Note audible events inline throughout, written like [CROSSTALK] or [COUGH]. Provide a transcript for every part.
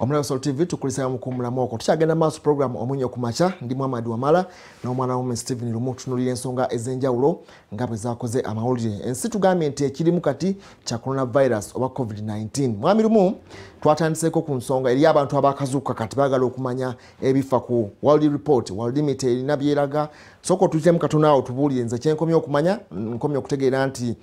omulayo tv tukulisaya mukumulamu okwo tukyagenda maaso program omwenyo kumaca ndi muhamadi wamala n'omwana wume stephen lumu tutunulira ensonga ez'enjawulo nga bwe zakoze amawulire. Ensi tugambye nti ekirimu kati kya coronavirus oba covid-19 mwami lumu twatandiseko ku nsonga eri abantu abakazuuka kati baagala okumanya ebifa ku world report. World limit erina byeraga. Soka otutemu katono awo tubuulire nze kyenkomye okumanya nkomye okutegeera nti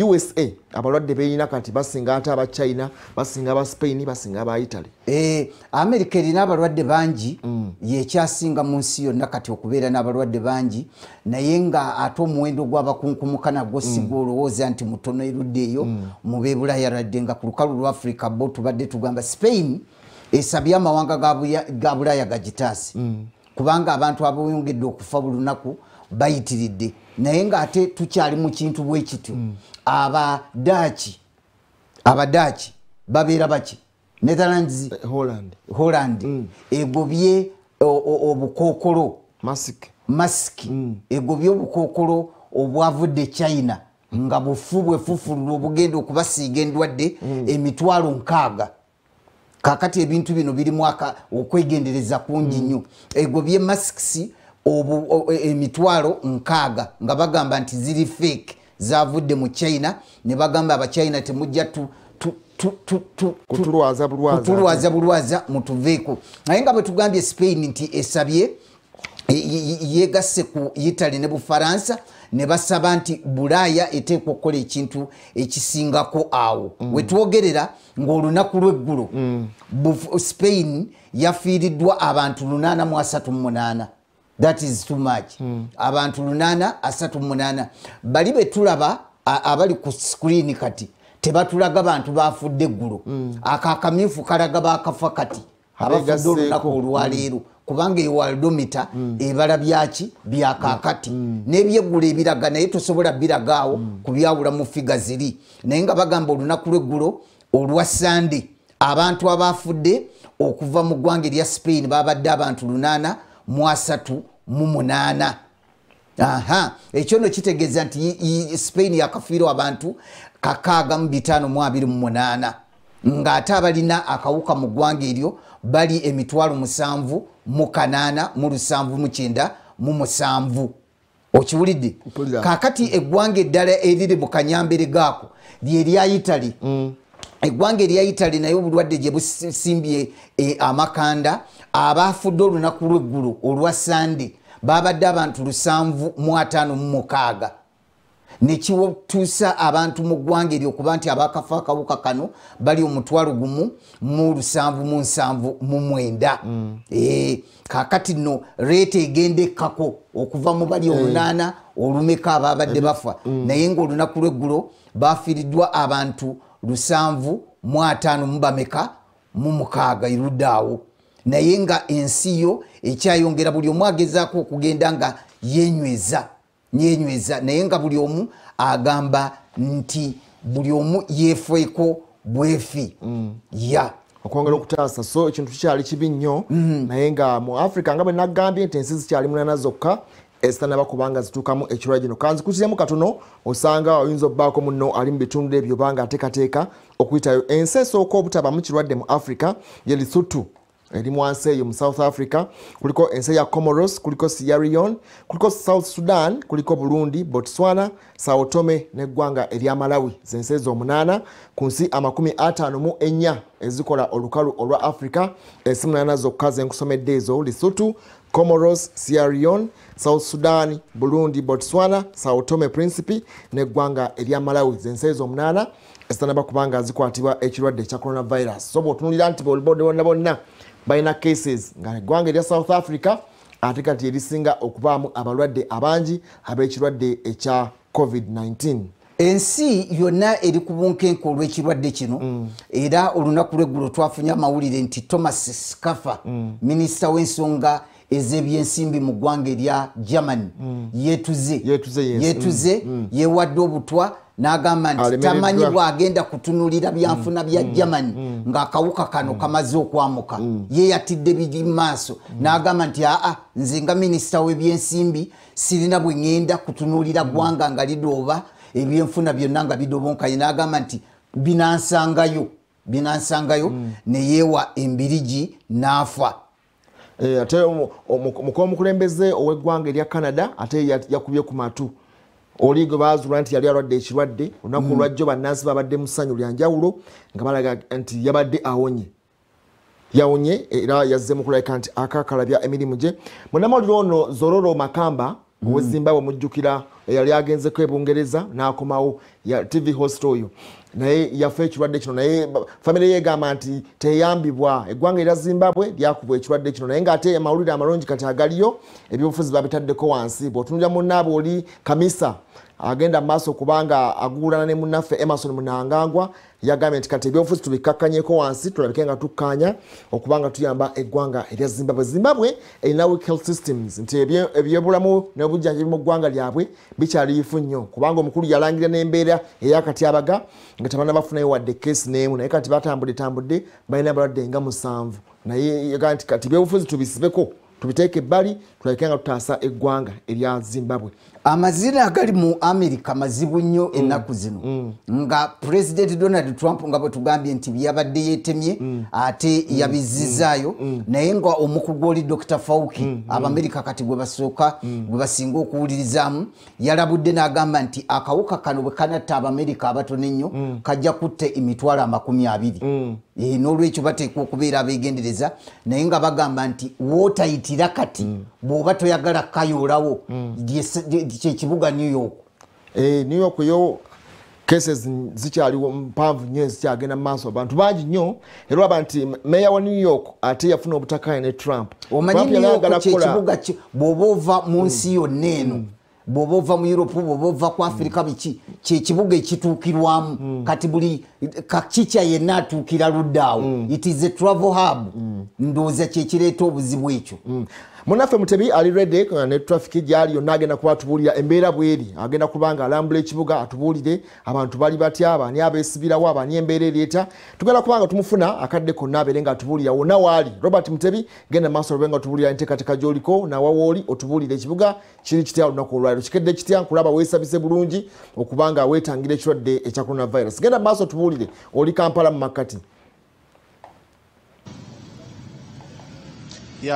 uh, usa abalwadde berina kati basinga ate aba china basinga aba spain basinga aba italy. Eh, amerika erina abalwadde bangi. Yekyasinga mu nsi yonna kati okubeera n'abalwadde bangi. Naye nga ate omuwendo gw'abakunkumuka nagwo sigwa olowooza nti mutono erudde eyo. Mu bebulaya ladde nga ku lukalu lwa africa bo tubadde tugamba spain esabye amawanga ga Buya- ga bulaya gagitaasi kubanga abantu abeyongedde okufa buli lunaku bayitiridde. Naye ngaate tukyali mu kintu bwe kityo. Abadaaki abadaaki babeera baki? Netherlands Eh, holland. Holland. Egobye obukookolo. Masiki egobye obukookolo obwavudde china nga bufu bwefufulula obugenda okubasiiga endwadde emitwalo nkaaga kakati ebintu bino birimu okwegendereza kungi nnyo. Egobye masks obu- o- e- emitwalo nkaaga nga bagamba nti ziri fake zavudde mu china ne bagamba abachina temujja kutulwaza bulwaza mutuveeko naye nga bwe tugambye spain nti esabye yegasse ku italy ne bufaransa ne basaba nti bulaaya eteekwa okukola ekintu ekisingako awo. Wetwogerera ng'olunaku lweggulo Buf- spain yafiiriddwa abantu 838 that is too much. Abantu 838 bali betulaba abali ku screen kati tebatulaga bantu bafudde eggulo. Ako akamyufu kalaga bakafa kati abafudde olunaku olwaleero kubanga ewaldomita ebala byaki byakakati n'ebyeggulo ebiraga naye tosobola biragaawo kubyawula mu figa ziri. Naye nga bagamba olunaku lweggulo olwa sande abantu abafudde okuva mu ggwanga erya spain babadde abantu 8 mu asatu mu munaana. Aha. Ekyo no kitegeeza nti spain yakafiirwa abantu kakaaga mu bitaano mu abiri mu munaana. Ng'ate abalina akawuka mu ggwanga eryo bali emitwalo musanvu mu kanaana mu lusanvu mu kyenda mu musanvu. Okiwulidde? Kakati eggwanga eddala eriri mu kanyambere gaako lyerya italy eggwanga erya italy naye obulwadde gye busimbye eh, amakanda abafudde olunaku lweggulo olwa sande babadde abantu 756 nekiwatuusa abantu mu ggwanga eryo okuba nti abakafa akawuka kano bali omutwalo gumu mu lusanvu mu nsanvu mu mwenda. Eh, kakati nno reeta egenda ekkako okuva mu bali olunaana olumeka ababadde bafa. Naye ngaolunaku lweggulo bafiiriddwa abantu lusanvu mu ataano mu bameka mu mukaaga erudde awo naye nga ensi yo ekyayongera buli omu agezaako okugenda nga yenyweza yenyweza naye nga buli omu agamba nti buli omu yeefeeko bwefi ya. Okwongera okutaasa so ekintu kikyali kibi nnyo naye nga mu africa nga bwe nagambye nti ensi zikyali munana zokka ezitanaba kubanga zituukamu ekirwa gino kanzikuziremu katono osanga oyinza okubaako muno ali mu bitundu ebyo banga ateekateeka okuyitayo. Ensi esooka obutabamu kirwadde mu africa ye lesotho eri mwansi eyo mu south africa kuliko ensi eya comoros kuliko sierra leone kuliko south sudan kuliko burundi botswana sao tome neggwanga erya malawi. Zensi ezo omunaana ku nsi amakumi ataano mu ennya ezikola olukalu olwa africa ensi munaana zokka zenkusomedde ezo lesotho comoros sierra leone south sudan burundi botswana sao tome principe neggwanga erya malawi. Zensi ezo omunaana ezitanaba kubanga zikwatibwa ekirwadde ekya coronavirus. So bwotunulira nti bonna bonna balina cases. Nga eggwanga erya south africa ate kati erisinga okubaamu abalwadde abangi ab'ekirwadde ekya covid-19 ensi yonna eri ku bunkenke olw'ekirwadde kino. Era olunaku lweggulo twafunye amawulire nti thomas scafer minisita w'ensonga ez'ebyensimbi mu ggwanga erya germany yetuze Yeetuze, yes. yetuze yewadde obutwa n'agamba nti tamanyi bwagenda kutunulira byanfuna bya germany. Ng'akawuka kano kamaze okwamuka ye yatidde biri mu maaso. N'agamba nti aa nze nga minisita w'ebyensimbi sirina bwe ŋŋenda kutunulira ggwanga nga lidooba ebyenfuna byonna nga bidobonkanye n'agamba nti binansangayo binansangayo Mm. neyeewa embirigi n'afa. Eh, ate omukuba omukulembeze ow'eggwanga erya canada ate ya- yakubye ku matu oli gwe bazuula nti yali alwadde ekirwadde olunaku olwajjo bannansi babadde mu ssanyu lya njawulo nga balaga nti yabadde awonye. Yawonye era yazze mu kulabika nti akakalabya emirimu gye. Munamawulire ono zororo makamba owezimbabwe mujjukira eyali agenzeko ebungereza n'akomawo ya tv host oyo. Naye yafa ekirwadde kino naye famire ye egamba nti teyambibwa. Eggwanga erya zimbabwe lyakubwa ekirwadde kino naye ngaate amawulire amalungi kati agaliyo ebyobufuzi babitaddeko wansi. Bw'otunulira munnaaba oli kamisa agenda maaso kubanga aguulana ne munnaffe emerson munangangwa yagambye nti kati ebyobufuzi tubikkakkanyeko wansi tulabike nga tukkaanya okubanga tuyamba eggwanga erya zimbabwe. Zimbabwe erina weak health systems nti ebyobulamu n'obujjanjabi mu ggwanga lyabwe bikyali bifu nnyo kubanga omukulu yalangira n'embeera eyakatyabaga nga tebanna bafunayo wadde keesi n'emu naye kati batambudde tambudde balina abalwadde nga musanvu. Naye yagamba nti kati ebyobufuzi tubisibeko tubiteeke ebbali tulabike nga tutaasa eggwanga erya zimbabwe amazina agali mu america mazibu nnyo ennaku zino. Nga president donald trump nga bwe tugambye nti byabadde yetemye ate yabizizaayo naye nga omukugu oli dr. Fauki abamerika kati gwe basooka gwe basinga okuwulirizaamu yalabudde n'agamba nti akawuka kano bwe kanatta abamerika abatono ennyo kajja kutta emitwalo amakumi abiri n'olwekyo bateekwa okubeera abeegendereza naye nga bagamba nti wootayitira kati bw'oba toyagala kayoolawo lye- kyekibuga new york. Eh, new york yo cases zikyaliwo mpanvu nnyo ezikyagenda mu maaso abantu bangi nnyo. Era olaba nti meya wa new york ate yafuna obutakkaanya ne trump. Omanyi new york kyekibuga ki- bw'oba ova mu nsi yonna eno bw'oba ova mu europe bw'oba ova ku afirika biki kyekibuga ekituukirwamu. Kati buli kakikya yenna atuukira luddaawo it is a travel hub. Ndowooza kyekireeta obuzibu ekyo munaffe mutebi ali rede ne trafiki gyali yonna agenda kuba atubuulira embeera bweri. Agenda kuba nga alambula ekibuga atubuulire. Abantu bali batya baani abeesibirawo abaani embeera ereeta tugenda kuba nga tumufuna akadde konna abeere nga atubuulira. Wonna waali. Robert mutebi genda maaso olube nga otubuulira enteekateeka gy'oliko nawawooli otubuulire ekibuga. Kiri kitya olunaku olwaliro? Kikedde kitya? Nkulaba weesabise bulungi okuba nga weetangira ekirwadde ekya coronavirus. Genda maaso otubuulire oli kampala mu makkati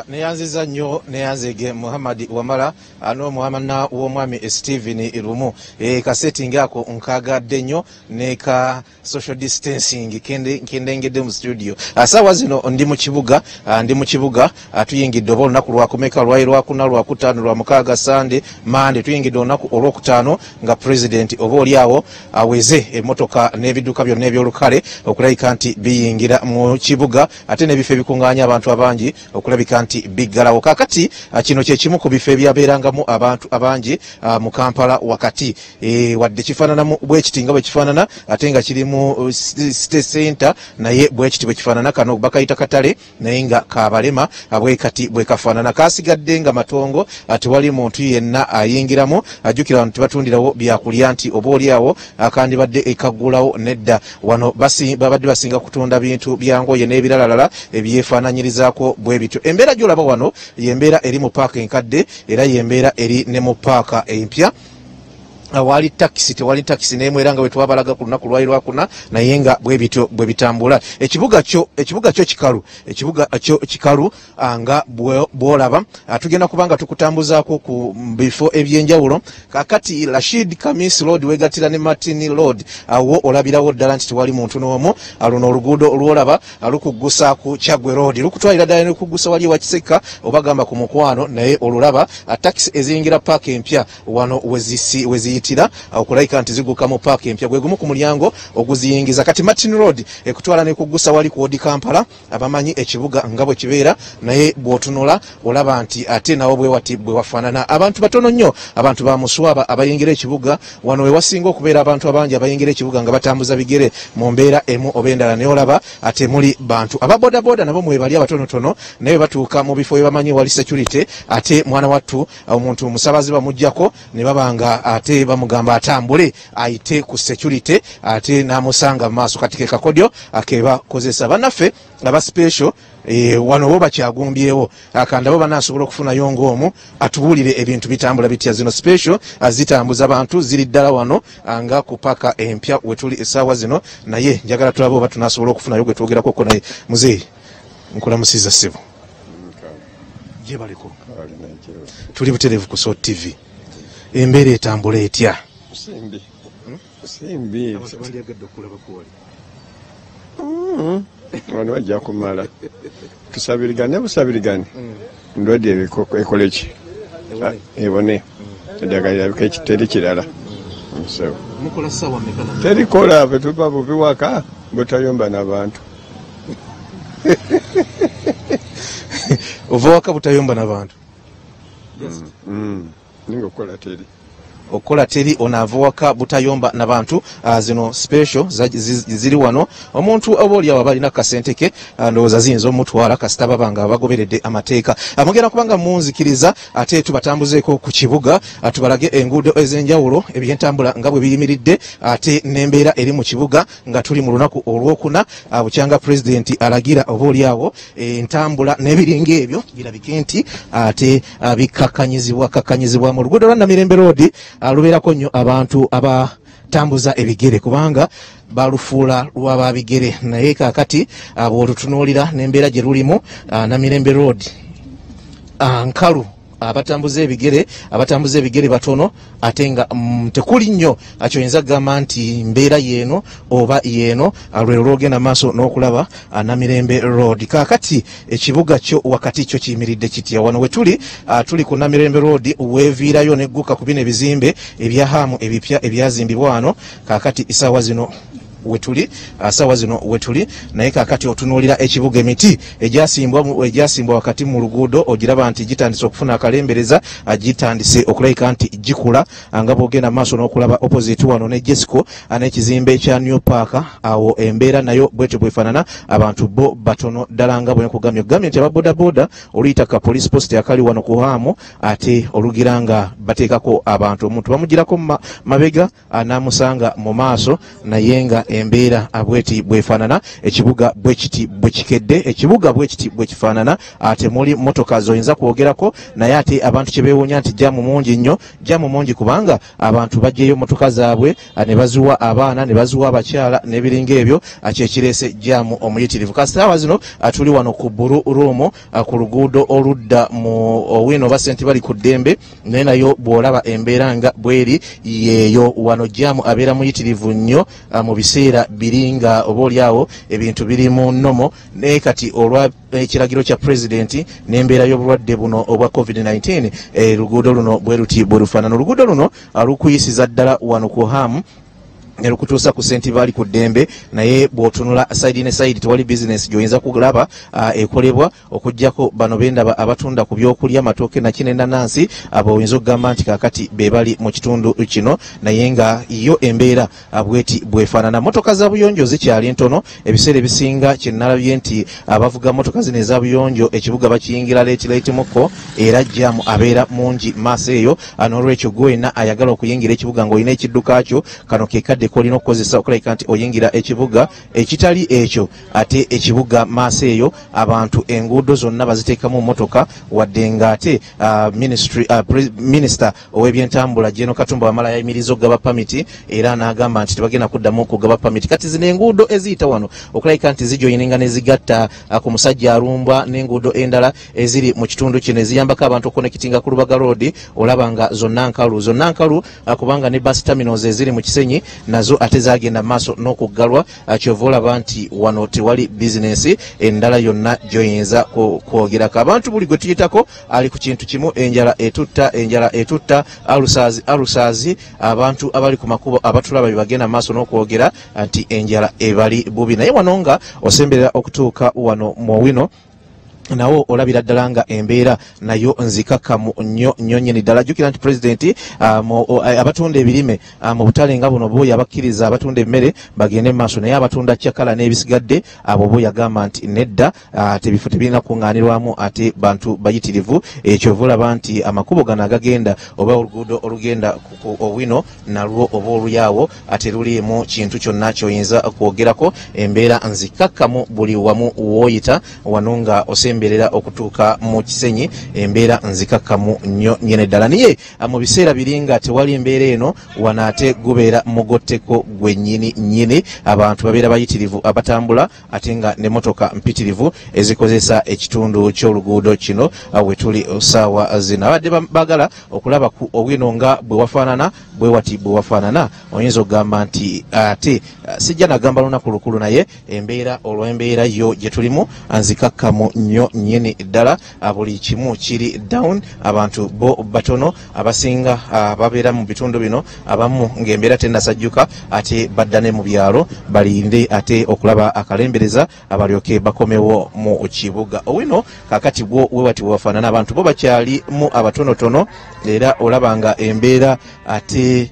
neyanziza nnyo neyanzege muhammad wamala ano mwana w'omwami stephen lumu kasetingi ako nkagadde nnyo neka social distancing kende- kendengedde mu studio. Ah, saawa zino ndi mu kibuga ah, ndi mu kibuga ah, tuyingidde oba olunaku lwakumeka lwali lwakuna lwakutaano lwamukaaga sande mande tuyingidde olunaku olwokutaano nga president oba oliawo aweze emotoka n'ebidduka byonna ebyolukale okulabika nti biyingira mu kibuga ate n'ebifo ebikuŋŋaanya abantu abangi okulabika nti biggalawo. Kakati ah, kino kyekimu ku bifo ebyabeerangamu abantu abangi ah, mu kampala wakati. Eh, wadde kifaananamu bwekiti nga bwe kifaanana ate nga kirimu uh, state center naye bwekiti bwe kifaanana kano bakayita katale naye nga kabalema ah, bwekati bwe kafaanana. Kasigadde nga matongo tewali muntu yenna ayingiramu ajjukira wano tebatundirawo byakulya nti oba oliawo akandibadde ekaggulawo nedda. Wano babadde basinga kutunda bintu byangoye n'ebiralalala ebyefaananyirizaako bwe bityo embeera gyolaba wano yembeera eri mu paaka enkadde era yembeera eri ne mu paaka empya wali takisi tewali takisi nemu era nga bwe twabalaga ku lunaku lwali lwakuna naye nga bwe bitambula. Ekibuga kyo ekibuga kyo kikalu ekibuga kyo kikalu ah, nga bwolaba Ah, tugenda kubanga tukutambuzaako ku bifo ebyenjawulo. Kakati rashid kamis road wegatira ne martin road awo olabirawo ddala nti tewali muntu n'omu. Ah, luno oluguudo lwolaba ah, lukuggusa ku kyagwe road. Lukutwalira ddala nekuggusa wali ewakiseka obagamba ku mukwano naye olulaba ah, takisi eziyingira paaka empya wano wezisi- okulaika okulabika nti ziguka mu paaka empya gwe gumu ku mulyango oguziyingiza kati martin road ekutwala nekugusa wali ku odi kampala abamanyi ekibuga nga bwe kibeera naye bw'otunula olaba nti ate nawo bwe wati bwe wafaanana abantu batono nnyo abantu ba muswaba abayingira ekibuga wano we wasinga okubeera abantu abangi abayingira ekibuga nga batambuza bigere mu mbeera emu oba endala naye olaba ate muli bantu ababodaboda nabo mwebali abatonotono naye batuuka mu bifo bye wali security ate mwana wattu omuntu musabazi bamugjako ne baba nga ate bamugamba atambule ayite ku security ate namusanga mu maaso. Kati ke kakodyo kebakozesa bannaffe aba special Eh, wano bo bakyagumbyewo. Akanda bo banasobola okufunayo ngaomu atubuulire ebintu bitambula bitya. Zino special ah, zitambuza abantu ziri ddala wano ah, nga ku paka empya wetuli esaawa zino. Naye njagala tulabe oba tunasobola okufunayo gwe twogerakoko naye muzeeyi nkulamusiza ssebo gye baliko. Tuli butereevu ku sot tv embeera etambula etya? Simbi simbi wano bajja kumala. Tusabirigane busabirigane. Ndwadde ebiko- ekoleki. Ah, ebone. Ejagalirabika ekiteri kirala. So, mukola sawa mekana. Terikola fe tuba bubi waka butayomba n'abantu ova waka butayomba n'abantu Ninga okukola teri okukola teri onaava waka butayomba nabantu ah, zino special ziri wano. Omuntu oba oliawo aba alina kasente ke ah, ndowooza ziyinza omutwala kasita baba nga bagoberedde amateeka. Ah, mugenda kubanga munzikiriza ate tubatambuzeeko ku kibuga tubalage enguudo ez'enjawulo ebyentambula nga bwe biyimiridde ate n'embeera eri mu kibuga nga tuli mu lunaku olwokuna. Bukyanga pulezidenti alagira oba oliawo entambula n'ebiringa ebyo birabike nti ate bikakanyizibwa kakanyizibwa mu luguudo lwa namirembe road. ah, lubeerako nnyo abantu abatambuza ebigere kubanga balufuula lwababigere naye kakati bwolutunuulira n'embeera gye lulimu ah, namirembe road ah, nkalu abatambuza ebigere abatambuza ebigere batono ate nga mm, tekuli nnyo. Ah, kyoyinza kugamba nti mbeera yeeno oba yeeno ah, lwe lwogenda maaso n'okulaba ah, namirembe road. Kaakati ekibuga kyo wakati kyo kiyimiridde kitya? Wano we tuli ah, tuli ku namirembe road weeviirayo negguka ku bino ebizimbe ebya haamu ebipya ebyazimbibwa wano. Kaakati esaawa zino wetuli ah, saawa zino wetuli naye kakati otunuulira ekibuga emiti egyasimbwa wakati mu luguudo ogiraba nti gitandise okufuna akalembereza ah, gitandise okulabika nti gikula ah, nga bwogenda maaso n'okulaba opposite wano ne ah, n'ekizimbe ekya new park awo embeera nayo bwetyo bwefaanana abantu bo batono ddala nga bwe nkugambye. Okugambye nti ababodaboda oluyita ka police post akali wano ku haamu ate olugira nga bateekako abantu omuntu. Bamugirako mu ma- mabega n'amusanga mu maaso naye nga embeera bweti bwefaanana ekibuga bwekiti bwekikedde ekibuga bwekiti bwekifaanana ate muli motoka zoyinza kwogerako naye ate abantu kyebewuunya nti jamu mungi nnyo jamu mungi kubanga abantu bajjeyo motoka zaabwe ne baziwa abaana ne baziwa abakyala n'ebiringa ebyo. Kyekireese jamu omuyitirivu. Kasaawa zino tuli wano ku buru ruumu ku luguudo oludda mu owino oba sente bali ku ddembe. Naye nayo bw'olaba embeera nga bweri yeeyo. Wano jamu abeera muyitirivu nnyo mu biseera biri nga oba oliawo ebintu biri mu nnomo. Naye kati olwa ekiragiro kya pulezidenti n'embeera y'obulwadde buno obwa covid-19 eh, luguudo luno bwe luti bwe lufaanana. Oluguudo luno ah, lukuyisiza ddala wano ku hamu ne lukutuusa ku senti baali ku ddembe naye bw'otunula saidi ne saidi tewali bizinesi gy'oyinza kulaba ah, ekolebwa okugjako bano bendaba abatunda ku byokulya matooke nakino enanansi abo oyinza okugamba nti kakati be bali mu kitundu kino naye nga yo embeera ah, bweti bwefaanana. Motoka za buyonjo zikyali ntono ebiseera ebisinga kyenalabye nti abavuga motoka zino eza buyonjo ekibuga bakiyingira leetileetimukko era jamu abeera mungi maaso eyo n'olwekyo gwena ayagala okuyingira ekibuga ng'olina ekidduka kyo kano kekadde kolina okukozesa okulabika nti oyingira ekibuga ekitali ekyo. Ate ekibuga maaso eyo abantu enguudo zonna baziteekamu motoka wadde ah, ministry- ah, pre- minisita ow'ebyentambula jeno katumba wamala yayimiriza okugaba pamiti era n'agamba nti tebagenda kuddamu okugaba pamiti kati zino enguudo eziyita wano okulabika nti zijoyininga ne zigatta ah, ku musajja alumbwa n'enguudo endala eziri mu kitundu kino eziyambako abantu okunekitinga ku lubaga road olaba nga zonna nkalu zonna nkalu kubanga ne bus terminals eziri mu kisenyi nazo ate zagenda mu maaso n'okuggalwa ah, kyova olaba nti wano tewali bizinesi endala yonna gyoyinza kwogerako. Abantu buli gwe tuyitako ali ku kintu kimu enjala etutta enjala etutta alusaazi alusaazi abantu abali ku makubo abatulaba bebagenda mu maaso n'okwogera nti enjala ebali bubi. Naye wano nga osemberera okutuuka wano mu wino nawo olabira ddala nga embeera nayo nzikakkamu nnyo nnyo nnyini. Ddala jjukira nti pulezidenti ah, abatunda ebirime ah, mu butale nga buno bwoyo abakkiriza abatunda emmere bagende mu maaso. Naye abatunda kyakala n'ebisigadde abo bo yagamba nti nedda ah, tebifo tebirina kuŋŋaanirwamu ate bantu bayitirivu. Ekyo vulaba nti amakubo gano agagenda oba oluguudo olugenda owino nalwo oba oluyaawo ate luliimu kintu kyonna kyoyinza kwogerako. Embeera nzikakkamu buli wamu wooyita wano nga osemberera okutuuka mu kisenyi embeera nzikakkamu nnyo nyene ddala. Naye ah, mu biseera biri nga tewali embeera eno wano ate gubeera mugotteko gwe nnyini abantu babeera bayitirivu abatambula ate nga nemotoka mpitirivu ezikozesa ekitundu ky'oluguudo kino ah, we tuli saawa zino abadde ba- baagala okulaba ku owino nga bwe wafaanana bwe wati bwe wafaanana oyinza okugamba nti ate ah, sijja nagamba lunaku lukulu naye embeera olw'embeera yo gye tulimu nzikakkamu nnyo nnyini ddala buli kimu kiri down. Abantu bo batono abasinga ah, babeera mu bitundu bino abamu ng'embeera tennasajjuka ate badda ne mu byalo balinde ate okulaba akalembereza abalyoke bakomewo mu kibuga. Owino kakati bwo wewati wewafaanana abantu bo bakyali mu abatonotono era olaba nga embeera ate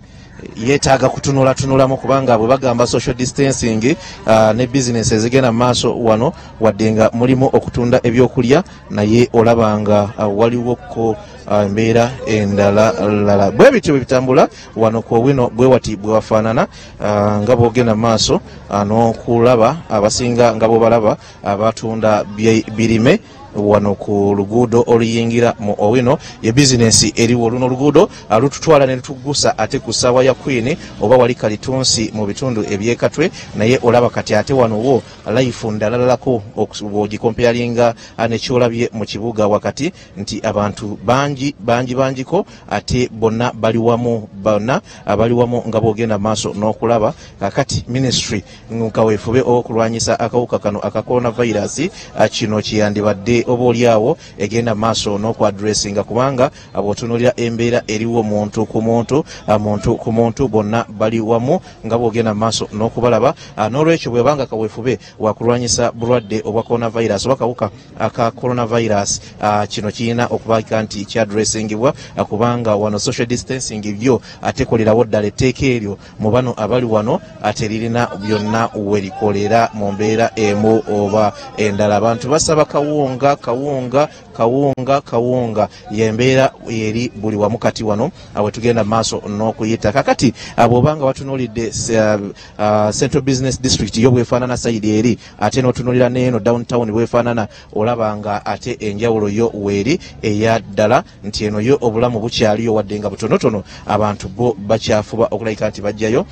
yeetaaga kutunulatunulamu kubanga bwe bagamba social distancing uh, ne bizinesi ezigenda mu maaso wano wadde nga mulimu okutunda ebyokulya naye olaba nga uh, waliwoko uh, embeera endala lala bwe bityo bwe bitambula wano ku owino bwe wati bwe wafaanana uh, nga bwogenda mu maaso uh, n'okulaba abasinga nga bwebalaba abatunda bye- birime wano ku luguudo oluyingira mu owino. Ye bizinesi eriwo luno oluguudo ah, lututwala ne lutugusa ate ku ssaawa ya queen oba wali kalitunsi mu bitundu ebyekatwe naye olaba kati ate wano wo life ndalalalako bwogikompayalinga nekyolabye mu kibuga wakati nti abantu bangi bangi bangiko ate bonna bali wamu bonna abali wamu nga bwogenda maaso n'okulaba. Kakati ministry nkaweefube okulwanyisa akawuka kano aka coronavirus ah, kino kyeyandibadde oba oliawo egenda maaso n'okwadressinga kubanga bw'otunuulira embeera eriwo muntu ku muntu muntu ku muntu bonna bali wamu nga bw'ogenda maaso n'okubalaba. N'olwekyo bwebanga kaweefube wakulwanyisa bulwadde obwa coronavirus oba kawuka aka coronavirus kino kirina okubaika nti kyadressingibwa kubanga wano social distancing byo ate kolerawo ddala etteeka eryo. Mu bano abali wano ate lirina byonna werikolera mu mbeera emu oba endala. Abantu basaba kawunga kawunga kawunga kawunga. Yembeera eri buli wamu kati wano ah, wetugenda maaso n'okuyita. Kakati ah, bw'obanga watunuulidde uh, uh, central business district yo bwefaanana sayidi eri ate n'otunuulira neeno downtown bwefaanana olaba nga ate enjawulo yo weeri eya ddala nti eno yo obulamu bukyaliyo wadde nga butonotono abantu bo bakyafuba okulabika nti bajjayo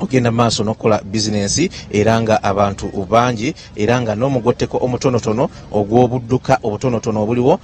ogenda maaso n'okukola bizinensi era nga abantu bangi era nga n'omugotteko omutonotono ogw'obudduka obutonotono obuliwo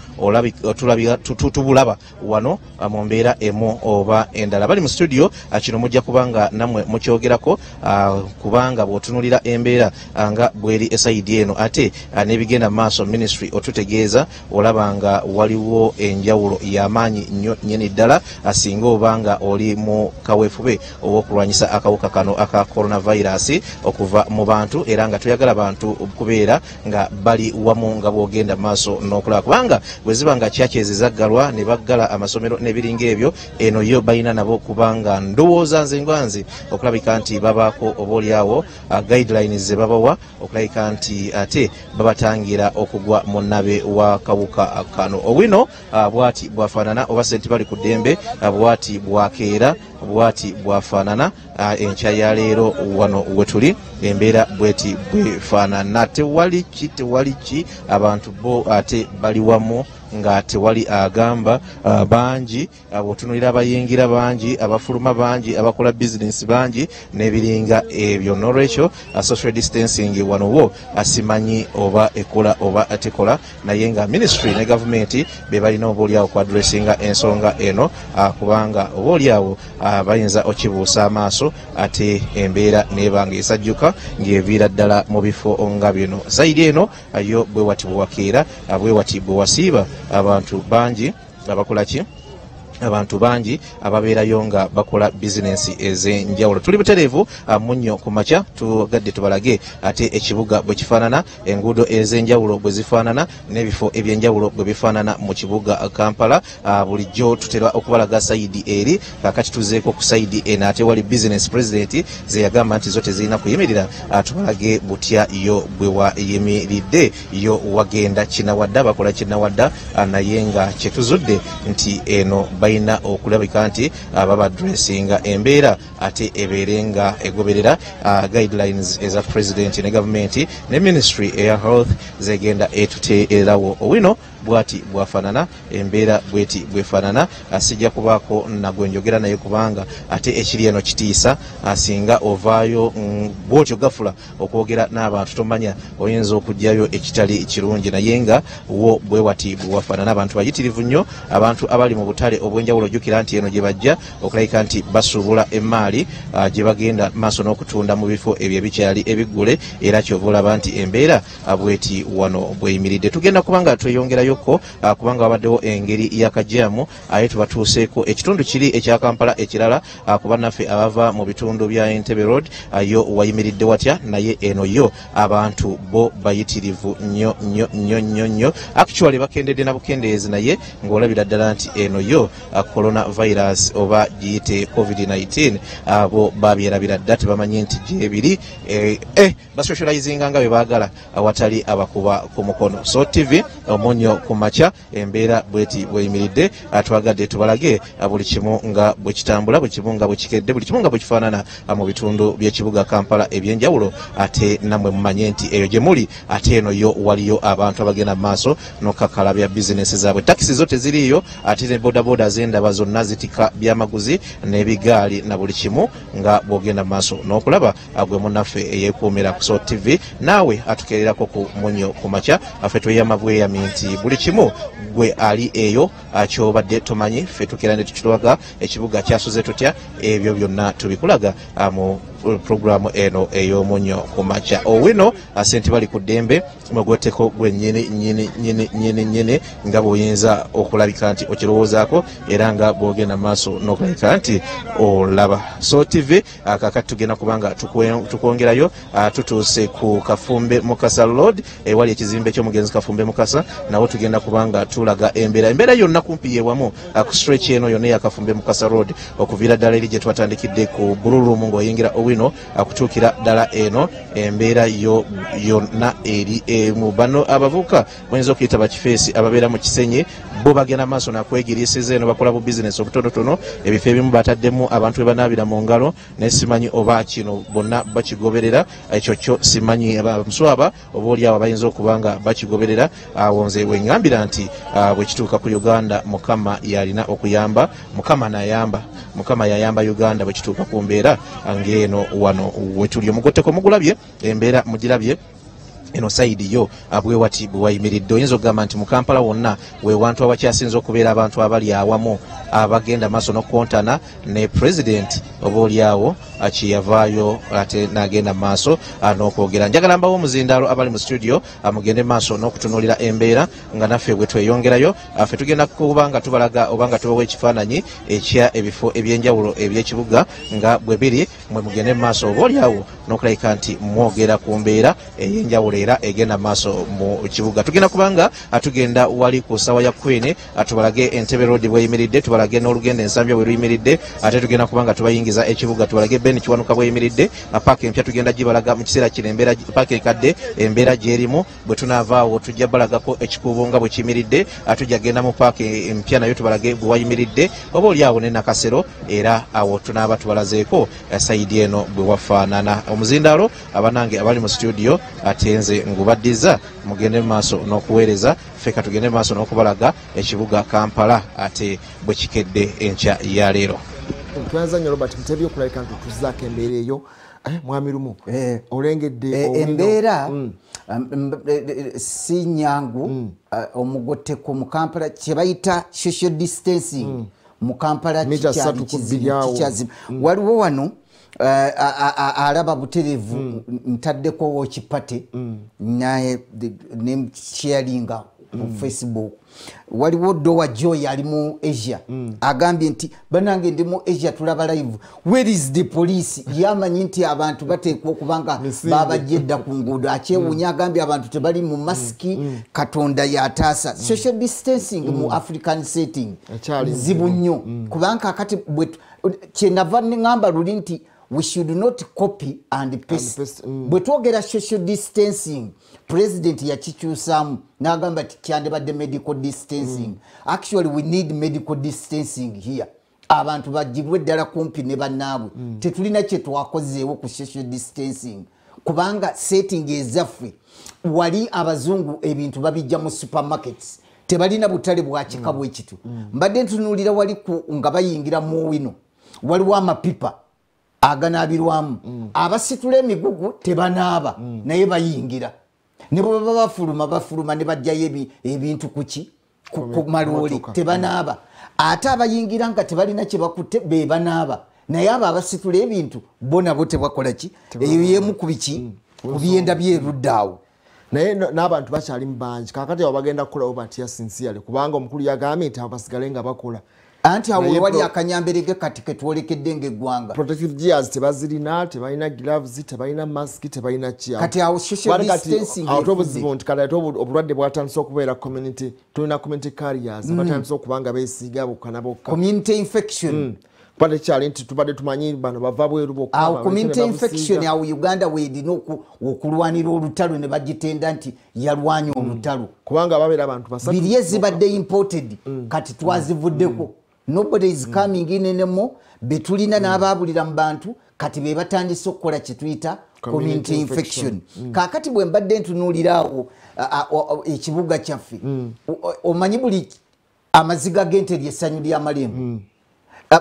tubulaba wano ah, mu mbeera emu oba endala. Bali mu studio ah, kino mujja kubanga nammwe mukyogerako ah, kubanga bw'otunulira embeera nga bweri esayidi eno. Ate n'ebigenda mu maaso ministry otutegeeza olaba nga waliwo enjawulo y'amaanyi nnyo nyini ddala ah, singa oba nga oli mu kaweefube ow'okulwanyisa akawuka kano aka coronavirus okuva mu bantu era nga toyagala bantu kubeera nga bali wamu nga bwogenda maaso n'okulaba kubanga bwe ziba nga kyakezi zaggalwa ne baggala amasomero n'ebiringa ebyo eno yo balina nabo kubanga ndowooza nze ngwanze okulabika nti babaako oba oliawo uh, guidelines ze babawa okulabika nti ate babatangira okugwa mu nabe wa kawuka kano. Owino uh, bwati bwafaanana oba sente bali ku ddembe uh, bwati bwakeera bwati bwafaanana enkya ya leero wano wetuli embeera bweti bwefaanana. Tewali ki tewali ki abantu bo ate bali wamu nga tewali agamba uh, bangi uh, bwotunulira abayingira bangi abafuluma bangi abakola bizinesi bangi n'ebiringa ebyo. Nolwekyo uh, social distancing wano wo asimanyi oba ekola oba tekola. Naye nga ministry ne gavumenti be balina oba oliawo kwadressinga ensonga eno kubanga oba oliawo uh, bayinza okibuusa amaaso ate embeera nebanga esajjuka ng'eviira ddala mu bifo nga bino. Sayidi eno yo bwewati bwewakeera bwewati bwewasiiba abantu bangi abakola ki abantu bangi ababeerayo nga bakola bizinensi ez'enjawulo. Tuli butereevu ah, munnyo ku makya tugadde tubalage ate ekibuga bwe kifaanana enguudo ez'enjawulo bwe zifaanana n'ebifo ebyenjawulo bwe bifaanana mu kibuga kampala. Ah, bulijjo tutera okubalaga sayidi eri kakati tuzeeko ku sayidi eno ate wali business president zeyagamba nti zo tezirina kuyimirira Ah, tubalage butya yo bwe wayimiridde yo wagenda kinawadda bakola kinawadda naye nga kyetuzudde nti eno balina okulabika nti ah, baba dressinga embeera ate ebeere nga egoberera ah, guidelines eza president ne gavumenti ne ministry eya health zegenda etuteerawo. Owino bwati bwafaanana embeera bweti bwefaanana ah, sijja kubaako nagwe njogera naye kubanga ate ekiri eno kitiisa ah, singa ovaayo mm, bwotyo gafula okwogera n'abantu tomanya oyinza okugjayo ekitali kirungi naye nga wo bwe wati bwewafaanana abantu bayitirivu nnyo abantu abali mu butale obw'enjawulo ojjukira nti eno gye bajja okulabika nti basuubula emmaali ah, gye bagenda maaso n'okutunda mu bifo ebyo ebikyali ebiggule era kyova olaba nti embeera ah, bweti wano bweyimiridde. Tugenda kubanga tweyongerayoko ah, kubanga wabaddewo engeri y'akajjaamu aye tubatuuseeko ekitundu kiri ekya kampala ekirala ah, kuba naffe abava mu bitundu bya entebe road yo wayimiridde watya? Naye eno yo abantu bo bayitirivu nnyo nnyo nnyo nnyo nnyo. Actually bakendedde na bukendeezi naye ng'olabira ddala nti eno yo coronavirus oba giyite covid-19 abo babyerabira dda tebamanyi nti gyebiri eh, eh, basocializinga nga bwe baagala awatali abakuba ku mukono. So tv omunyo ku makya embeera bweti bweyimiridde ah, twagadde tubalage buli kimu nga bwe kitambula buli kimu nga bwe kikedde buli kimu nga bwe kifaanana mu bitundu by'ekibuga kampala ebyenjawulo. Ate nammwe mumanye nti eyo gye muli ate eno yo waliyo abantu abagenda mu maaso n'okakala bya bizinesi zaabwe. Takisi zo teziriiyo ate ne bodaboda zendaba zonna zitika byamaguzi n'ebigaali na buli kimu nga bw'ogenda mu maaso n'okulaba ah, gwe munnaffe eyeekuumira ku so tv naawe atukererako ku munyo ku makya. Affe tweyama bweyami nti buli kimu gwe ali eyo ah, kyobadde tomanyi ffe tukeera ne tukitulaga ekibuga kyasuze tutya ebyo byonna tubikulaga ah, mu puroguramu eno ey'omunyo ku makya. Owino asente bali ku ddembe mwegweteko gwe nyini nyini nyini nyini nyini nga bw'oyinza okulabika nti okirowoozaako era nga bw'ogenda maaso n'okulabika nti olaba. So tv ah, kakati tugenda kubanga tukwongerayo ah, tutuuse ku kafumbe mukasa road ewali ekizimbe ky'omugenzi kafumbe mukasa nawo tugenda kubanga tulaga embeera. Embeera yonna kumpi yewamu ah, ku stretch eno yonna eyakafumbe mukasa road okuviira ddala eri gye twatandikidde ku bululumu ng'oyingira owino akutuukira ddala eno embeera yo yonna eri emu. Bano abavubuka bayinza okuyita bakifeesi ababeera mu kisenyi bo bagenda maaso nakwegiriisiza eno bakola bu bizinesi obutonotono ebifo ebimu bataddemu abantu be banaabira mu ngalo naye simanyi oba kino bonna bakigoberera. Ekyo kyo simanyi abamuswaba oba oli awo bayinza okuba nga bakigoberera. Awo nze weŋŋambira nti ah, bwe kituuka ku uganda mukama yalina okuyamba mukama nayamba mukama yayamba uganda bwe kituuka ku mbeera ng'eno wano wetuli omugotteko mugulabye embeera mugirabye eno saidi yo bwe wati bwe wayimiridde. Oyinza okugamba nti mu kampala wonna we wantu awakyasinza okubeera abantu abali awamu abagenda maaso n'okukontana ne pulezidenti oba oliawo kiyavaayo ate n'agenda maaso ah, n'okwogera. Njagala mbawo omuzindaalo abali mu studio ah, mugende maaso n'okutunuulira embeera nga naffe bwe tweyongerayo. Ah, ffe tugenda kuba nga tubalaga oba nga tubawa ekifaananyi ekya ebifo ebyenjawulo eby'ekibuga nga bwe biri mwe mugende mu maaso oba oliawo n'okulabika nti mwogera ku mbeera ey'enjawulo era egenda maaso mu kibuga. Tugenda kubanga ah, tugenda wali ku ssawa ya queen ah, tubalage entebe road bweyimiridde tubalage n'olugendo ensambya bwe luyimiridde ate tugenda kubanga tubayingiza ekibuga tubalage ben kiwanuka bweyimiridde ah, paaka empya tugenda gibalaga mu kiseera kino embeera paaka ekadde embeera gyerimu bwe tunaavaawo tujja balagako ekikuubo nga bwe kiyimiridde ah, tujja genda mu paaka empya nayo tubalage bwe wayimiridde oba oli awo ne nakasero era awo tunaaba tubalazeeko sayidi eno bwe wafaanana. Omuzindaalo abanange abali mu studio ate nze ngubaddiza mugende mu maaso n'okuweereza. Feka tugende mu maaso n'okubalaga ekibuga kampala ate bwe kikedde enkya ya leero. Twanza nnyo robert mutebi okulabika nti tuzaako embeera eyo. Eh, mwami lumu Eh, olengedde Eh, embeera Mm. um, mm, si nyangu uh, omugotteko mu kampala kyebayita social distancing. Mu kampala kikyazima. waliwo wano alaba buterevu ntaddeko wokipate naye nemkyalinga mu facebook. Waliwo dowa joy ali mu asia agambye nti banange ndi mu asia tulaba live. Where is the police? Yamanyi nti abantu bateekwa okuba nga Misinde. babajja edda ku nguudo. Akyewuunya agambye abantu tebali mu masiki katonda yataasa. Social distancing mu african setting zibu nnyo. Kubanga kakati bwe- kyenava neŋŋamba luli nti we should not copy and paste. paste, mm. bwe twogera social distancing president yakikyusaamu n'agamba ti kyandibadde medical distancing. Actually we need medical distancing here. Abantu bagibwe eddala kumpi ne bannaabwe. Tetulina kye twakozeewo ku social distancing. Kubanga setting ezaffe wali abazungu ebintu babijja mu supermarkets. Tebalina butale bwakika bwekitu mbadde ntunuulira wali nga bayingira mu wino. Waliwo amapipa aganaabirwamu abasitula emigugu tebanaaba naye bayingira. Ne bwe baba bafuluma bafuluma ne bajjayo ebi- ebintu kuki ku maloole tebanaaba. Ate abayingira nga tebalina kye bakutte be banaaba. Naye abo abasitula ebintu bo nabo tebakola ki eyo yemu ku biki? Ku byenda byeruddaawo naye n'abantu bakyali mu bangi. Kakati abo bagenda kukolawo batya sinsiale kubanga omukulu yagambye nti abo basigale nga bakola anti awo Naye wali pro- akanyamberege kati ketwolekedde ngaeggwanga protective gears tebazirina tebalina gloves tebalina mask tebalina ki Kati awo social Bali kati distancing awo efudde. obuzibu nti kati ate obu- obulwadde bwatandise okubeera community tulina community carriers abatandise okuba nga beesiiga bokka bokka. Community infection. Kuba tekyali nti tubadde tumanyi bano bava bweru bokka awo bano community infection awo uganda weerina oku- okulwanira olutalo ne bagitenda nti yalwanya olutalo kubanga babeera abantu biri ezibadde imported. Kati twazivuddeko nobody is coming in anymore. Betulina n'abaabulira mu bantu kati be batandise okukola kyetuyita community infection. kakati bwe mbadde ntunuuliraawo a- a- o- ekibuga kyaffe omanyi buli amaziga g'ente lyessanyu ly'amalembo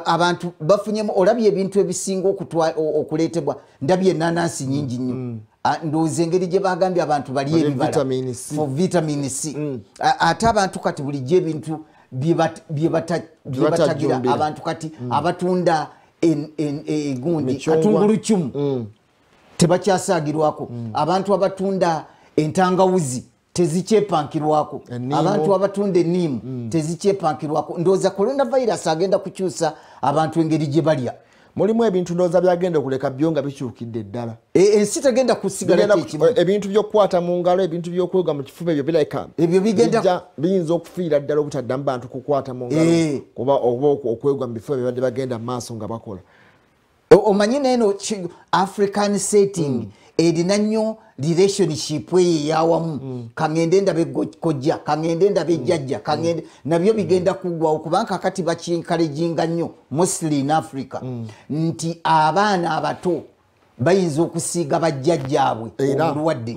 abantu bafunyemu olabye ebintu ebisinga okuleetebwa. Ndabye enanansi nyingi nnyo. Ndowooza engeri gye bagambye abantu Balye ebibala. for vitamin c. Ate abantu kati bulijjo ebintu bye bat- bye bata- bye batagira batajjumbira. abantu kati abatunda en- en- egundi katungulu kyumu tebakyasaagirwako. Abantu abatunda entangawuzi tezikyepankirwako. Abantu abatunda enniimu tezikyepankirwako. Ndowooza coronavirus agenda kukyusa abantu engeri gye balya mulimu ebintu ndowooza byagenda okuleka byo nga bikyukidde ddala E- ensi tegenda kusigala Bigenda ku- kyekimu ebintu byokukwata mu ngalo ebintu byokwega mu kifuba ebyo bireka Ebyo bigenda- bijja- biyinza okufiira ddala obutaddamu bantu kukwata mu ngalo Eh. kuba oba okwegwa mu bifo ebyo badde bagenda mu maaso nga bakola. Omanyi neeno ki- african setting erina nnyo relationship eyo eyawamu kaŋŋende ndabe kojja kaŋŋende ndabe ejjajja kaŋŋende nabyo bigenda kuggwawo kubanga kakati bakinkalejinga nnyo mostly in africa. Nti abaana abato bayinza okusiiga bajjajjaabwe obulwadde.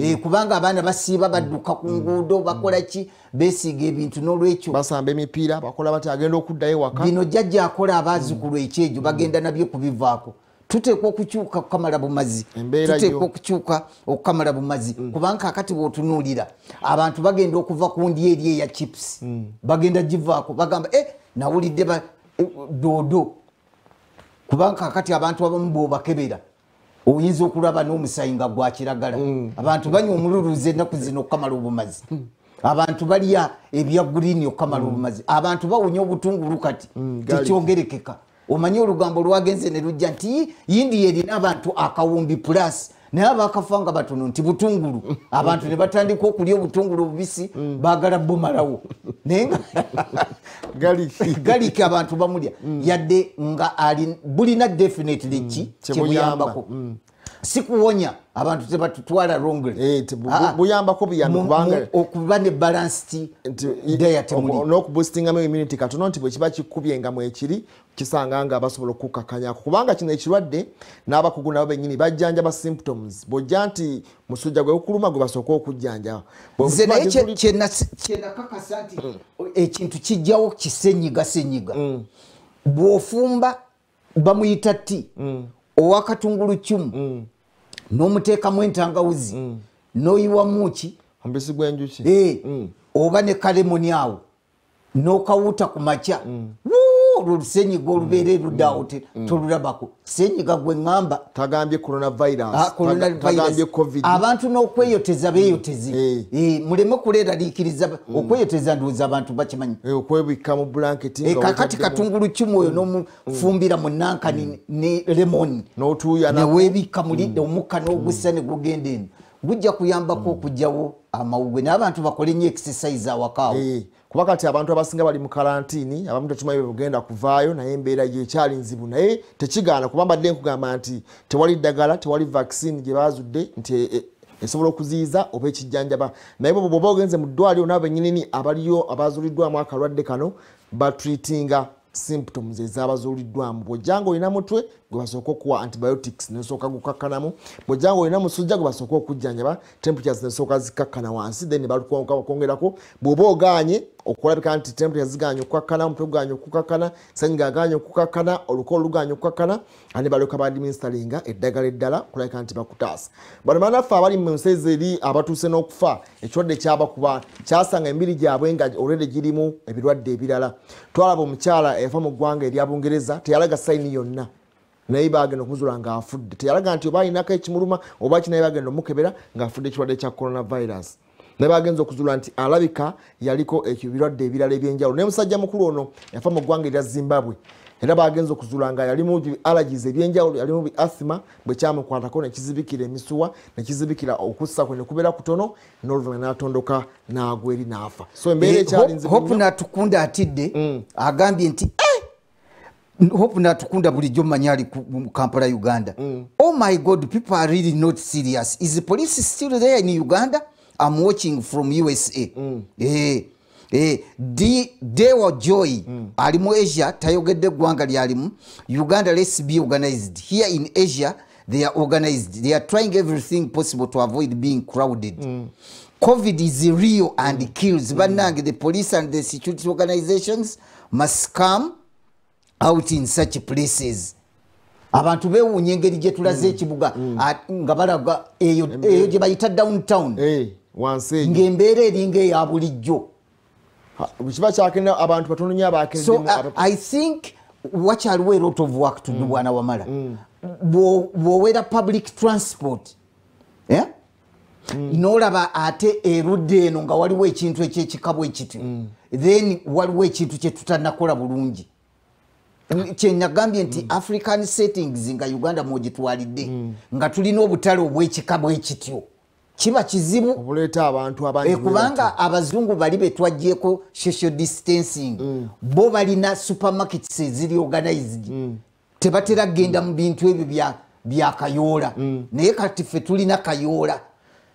Eh, kubanga abaana basiiba badduka ku nguudo bakola ki? Besiiga ebintu n'olwekyo basamba emipiira bakola bati agenda okuddayo waka bino jjajja akola abaazukulu ekyejo bagenda nabyo kubivaako tuteekwa okukyuka okukamala bumazi. Tuteekwa okukyuka okukamala bumazi. Kubanga kakati bwotunuulira abantu bagenda okuva ku ndi eri eya chips. Bagenda givaako bagamba e nawulidde eh, doodo. Kubanga kakati abantu abamu bwobakebera oyinza okulaba n'omusayi nga gwa kiragala. Abantu banywa omululuuza ennaku zino okukamala obumazi. Abantu balya ebya guliini okukamala obumazi. Abantu bawunya obutungulu kati garlic. Omanyi olugambo lwagenze ne lujja nti "Yi- yindi yerina abantu akawumbi plus. Naye abakafa nga batono nti butungulu. [LAUGHS] Abantu ne batandika okulya obutungulu obubisi baagala bumalawo. [LAUGHS] Naye nga [LAUGHS] galiki. Galiki abantu bamulya. Yadde nga ali bulina definitely ki Kyebuyamba. Kyebuyambako si kuwonya abantu tebatutwala Eh, Ah, ah. buyambako buyambi Mu- kubanga mu- okuba ne balanced nti diet muli. n'okubustingamu immunity katono nti bwe kiba kikubye nga mwekiri kisanga nga basobola okukakanyako kubanga kino ekirwadde n'abakugu nabo bennyini bajjanjaba symptoms. Bw'ojja nti musujja gwe gukuluma gwe basooka okujjanjaba. Nze naye kyenakakasa nti ekintu kijjawo kisenyiga senyiga. Mm. bw'ofumba bamuyita ti Mm. owakatungulu kyumu n'omuteekamu entangawuzi. N'oyiwamu ki? Omubisi gw'enjuki Eh, oba ne kalemoni awo. N'okawuuta ku makya. Wuu, olwo lusenyiga olubeera eruddawo te- tolulabako. Senyiga gwe ŋŋamba tagambye coronavirus. Ah, n'okweyoteza beeyoteze Eh. Eh, muleme kuleeraliikiriza okweyoteza ndowooza abantu bakimanyi. Eh, okwebikka mu blanketi kakati katungulu kimu oyo n'omufumbira mu nankani ne lemoni neweebikka muli omukka n'ogussa ne gugenda eno. Gujja kuyambako okugyawo amawugwe naye abantu bakole nnyo exercise awakaawo kuba kati abantu abasinga bali mu kalantiini abamu tetumanyi bwe bagenda kuvaayo naye embeera gyekyali nzibu. Naye tekigaana kuba mbadde nkugamba nti tewali ddagala tewali vaccine gye baazudde nti e- e- esobola okuziyiza oba ekijjanjaba. Naye bwoba ogenze mu ddwaliro nabo bennyinini abaliyo abazuuliddwamu akalwadde kano batreatinga symptoms ezabazuuliddwamu. Bw'ojjanga olina mutwe gwe basooka okuwa antibiotics nesooka gukakkanamu. Bw'ojjanga olina musujja gwe basooka okujjanjaba temperatures nesooka zikakkana wansi then bakongerako bw'oba ogaanye okulabika nti temperature ziganye okukakkana omutwe guganye okukakkana senyiga aganye okukakkana olukola luganye okukakkana ane balyoka badministalinga eddagala eddala okulabika nti bakutaasa. Bano banaffe abali mu nsi ezeri abatuuse n'okufa ekirwadde kyabakuba kyasanga emibiri gyabwe nga olwedde girimu ebirwadde ebirala. Twalaba omukyala eyafa mu ggwanga erya bungereza teyalaga sayini yonna naye bagenda okumuzuula ng'afudde. Teyalaga nti oba alinako ekimuluma oba ki naye bagenda omukebera ng'afudde ekirwadde kya coronavirus. Naye bagenza okuzuula nti alabika yaliko ekyo birwadde ebirala ebyenjawulo. Naye musajja mukulu ono yafa mu ggwanga erya zimbabwe. Era bagenza okuzuula nga yalimu allergies ebyenjawulo yalimu bi athima bwe kyamukwatako nekizibikira emisuwa nekizibikira okussa kwe nekubeera kutono n'oluvannyuma n'atondoka n'agwa eri n'afa. So embeera ekyali nzibu hope nnyo. natukunda atidde agambye nti "Eh, hope natukunda bulijjo mmanyi ali mu kampala uganda. Oh my god people are really not serious. Is the police still there in uganda? I'm watching from usa Eh, eh, D- dewa joy ali mu asia tayogedde eggwanga lyalimu. Uganda let's be organized. Here in asia they are organized. They are trying everything possible to avoid being crowded. Covid is real and kills. Bannange the police and the security organizations must come out in such places. Abantu bewuunya engeri gye tulaze ekibuga a- nga balaga eyo gye bayita downtown. Eh, ng'embeera eringa eya bulijjo. Kiba kyakenda abantu batono nnyo so abakeddemu uh, i think wakyaliwo a lot of work to do bwana wamala. Bwo- bw'owera public transport eh? n'olaba ate erudde eno nga waliwo ekintu ekyekikabwa ekityo then waliwo ekintu kyetutanakola bulungi kyenagambye nti african settings nga uganda mwogitwalidde nga tulina obutale obwekika bwekityo kiba kizibu. Obuleeta abantu Eh, kubanga abazungu bali betwajjeko social distancing. Bo balina supermarkets eziri organized. Tebatera kgenda mu bintu ebyo bya- bya kayoola. Naye kati ffe tulina kayoola.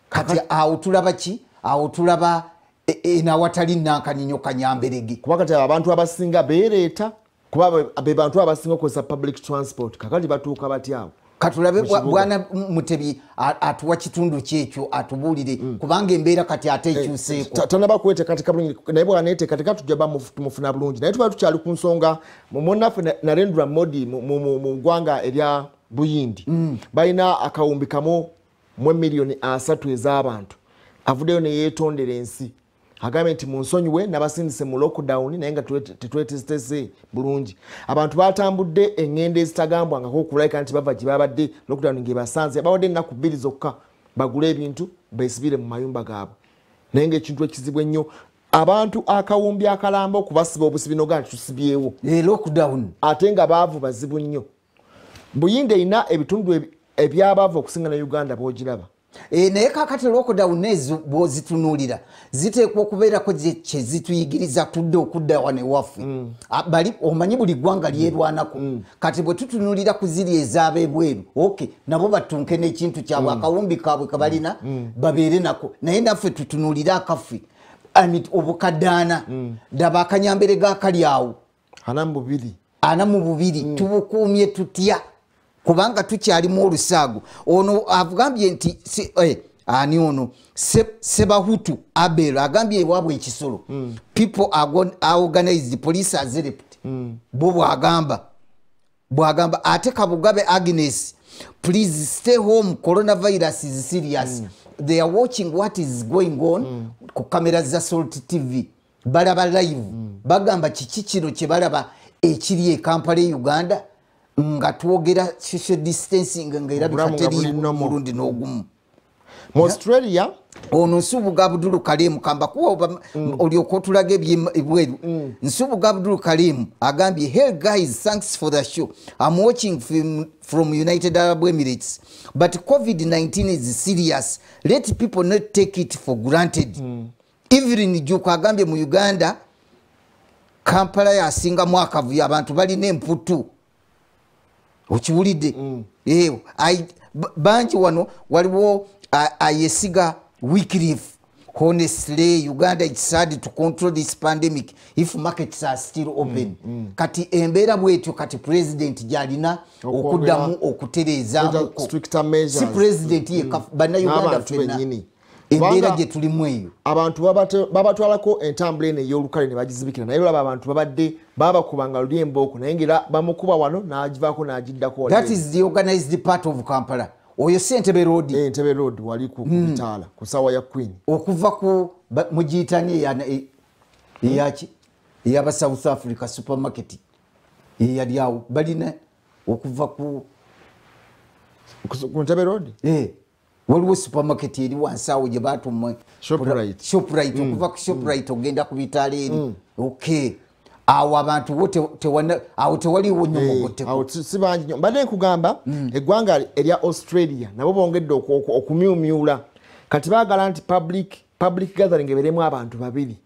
Kati awo tulaba ki? Awo tulaba e- eno awatali nankaninyo kanyamberege kuba kati abo abantu abasinga beereeta kuba be- bantu abasinga okukozesa public transport kakati batuuka batyawo katulabe Mu kibuga. bwana mutebi atuwa kitundu kyekyo atubuulire? Kubanga embeera kati ate ekyuseeko. Ta- tanaba kweteekateeka bulungi naye bwaneteekateeka tujja ba mufu- tumufuna bulungi. Naye tuba tukyali ku nsonga mu- munnaffe Na- narendra modi mu- ggwanga erya buyindi balina akawumbi kamu mu emiliyoni asatu ez'abantu. Avuddeyo neyeetondera ensi agambye nti munsonyiwe nabasindise mu lockdown naye nga tetwe- tetwetesitese bulungi. Abantu batambudde eŋŋendo ezitagambwangako okulabika nti bava gye babadde lockdown ngebasanze bawadde ennaku bbiri zokka bagule ebintu besibire mu mayumba gaabwe. Naye ngaekintu ekizibu ennyo abantu akawumbi akalamba okubasiba obusibinoga nti tusibyewo. Lockdown. Ate nga baavu bazibu nnyo. Buyindi erina ebitundu ebi- ebyabaavu okusinga ne uganda bwogiraba. Eh, naye kakati lockdown ezo bwozitunuulira ziteekwa okubeerako kyezituyigiriza tudde okudda wane waffe Ah, bali omanyi buli ggwanga lyerwanako. Kati bwe tutunuulira ku ziri ez'abebweru ok nabo batunke n'ekintu kyabwe akawumbi kaabwe kabalina babeere nako. Naye naffe tutunuulire akaffe obukaddaana. Daba akanyambere gaakali awo. Ana mu bubiri. Ana mu bubiri. Tubukuumye tutya kubanga tukyalimu olusaago ono agambye nti si- eh, ani ono? Se- sebahutu abel agambye ewaabwe ekisolo. People are gon- are organized police are zeleped bo bwagamba. Bwagamba ate kabugabe agnes please stay home coronavirus is serious. They are watching what is going on ku kamera za salt tv balaba live. Bagamba kiki kino kye balaba ekiri ekampala e uganda nga twogera social distancing nga erabika Obulamu nga buli teriimu normal. mulundi n'ogumu. Mu australia ono nsubuga abdulu kalimu kambakuwa oba olyoka otulaga ebweru. Nsubuga abdulu kalimu agambye hey guys thanks for the show. I'm watching from, from united arab emirates. But covid-19 is serious. Let people not take it for granted. Evelyn juko agambye mu uganda kampala yasingamu akavuyo abantu balina emputu okiwulidde Eh, ai- ba- bangi wano waliwo ayesiga wikrif honestly uganda is hard to control this pandemic if markets are still open. Kati embeera bwetyo kati president gyalina okuddamu measures. si president yekka bannayuganda N'abantu fenna. Embeera gye tulimu eyo. abantu babatwalako entambula eno ey'olukale ne bagizibikira. Naye olaba abantu babadde babakubanga luli embooko naye ngaera bamukuba wano n'agivaako n'agiddako that is the organized part of kampala. Oyo sentebe road. E entebe road wali ku ku bitaala ku sawa ya queen. Okuva ku mugiyitani eya- e- eyaki eyaba south africa supermarket. Eyali awo balina okuva ku Ku- ku ntebe road? Eh, waliwo supermarket eri wansi awo gye batuma Shoprite. shoprite okuva ku shoprite ogenda ku bitaala eri. Ok awo abantu bo awo tewaliwo Eh, nyomogoteko awo si si bangi nnyo mbadde nkugamba eggwanga erya australia nabo bongedde oku- oku- okumyumyula. Kati baagala nti public public gathering eberemu abantu babiri.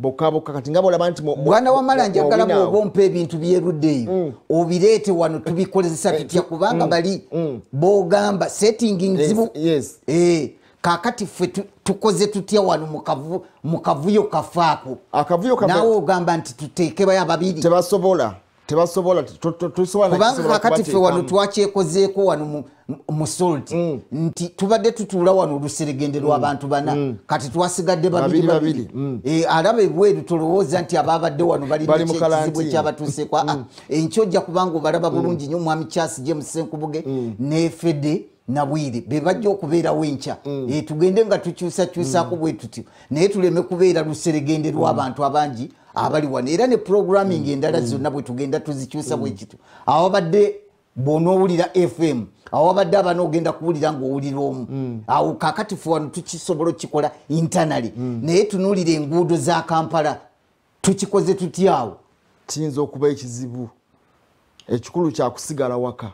Bokka bokka kati nga bolaba nti mwana wamala njagala bwoba ompa ebintu byerudde eyo. Obireete wano tubikozesa tutya kubanga bali bogamba setting nzibu. Eh, kakati ffe tu- tukoze tutya wano mu kavu- mu kavuyo kafaako? Kafe- naawe ogamba nti tuteekebayo ababiri. tebasobola tebasobola kubanga kakati ffe wano twakyekozeeko wano mu- salt. Nti tubadde tutuula wano oluseregende lw'abantu bana. Kati twasigadde babiri Babiri, Eh, alaba ebweru tolowooza nti ababadde wano Bali balina mu ekizibu kalantiini. ekyabatuuseeko aa enkyoja kubanga obalaba bulungi nnyo omwami charles james senkubuge ne fede nabwire bebajja okubeerawo enkya Eh, tugende nga tukyusakyusaako bwe tutyo naye tuleme kubeera luseregende lw'abantu abangi abali wano. Era ne programming endala zonna bwe tugenda tuzikyusa bwe kityo awabadde bwonoowulira fm awabadde abana ogenda kuwulira ngaowulira omu. Awo kakati fe wano tukisobola okukikola intanali naye tunuulira enguudo za kampala tukikoze tutyawo kiyinza okuba ekizibu ekikulu kyakusigala waka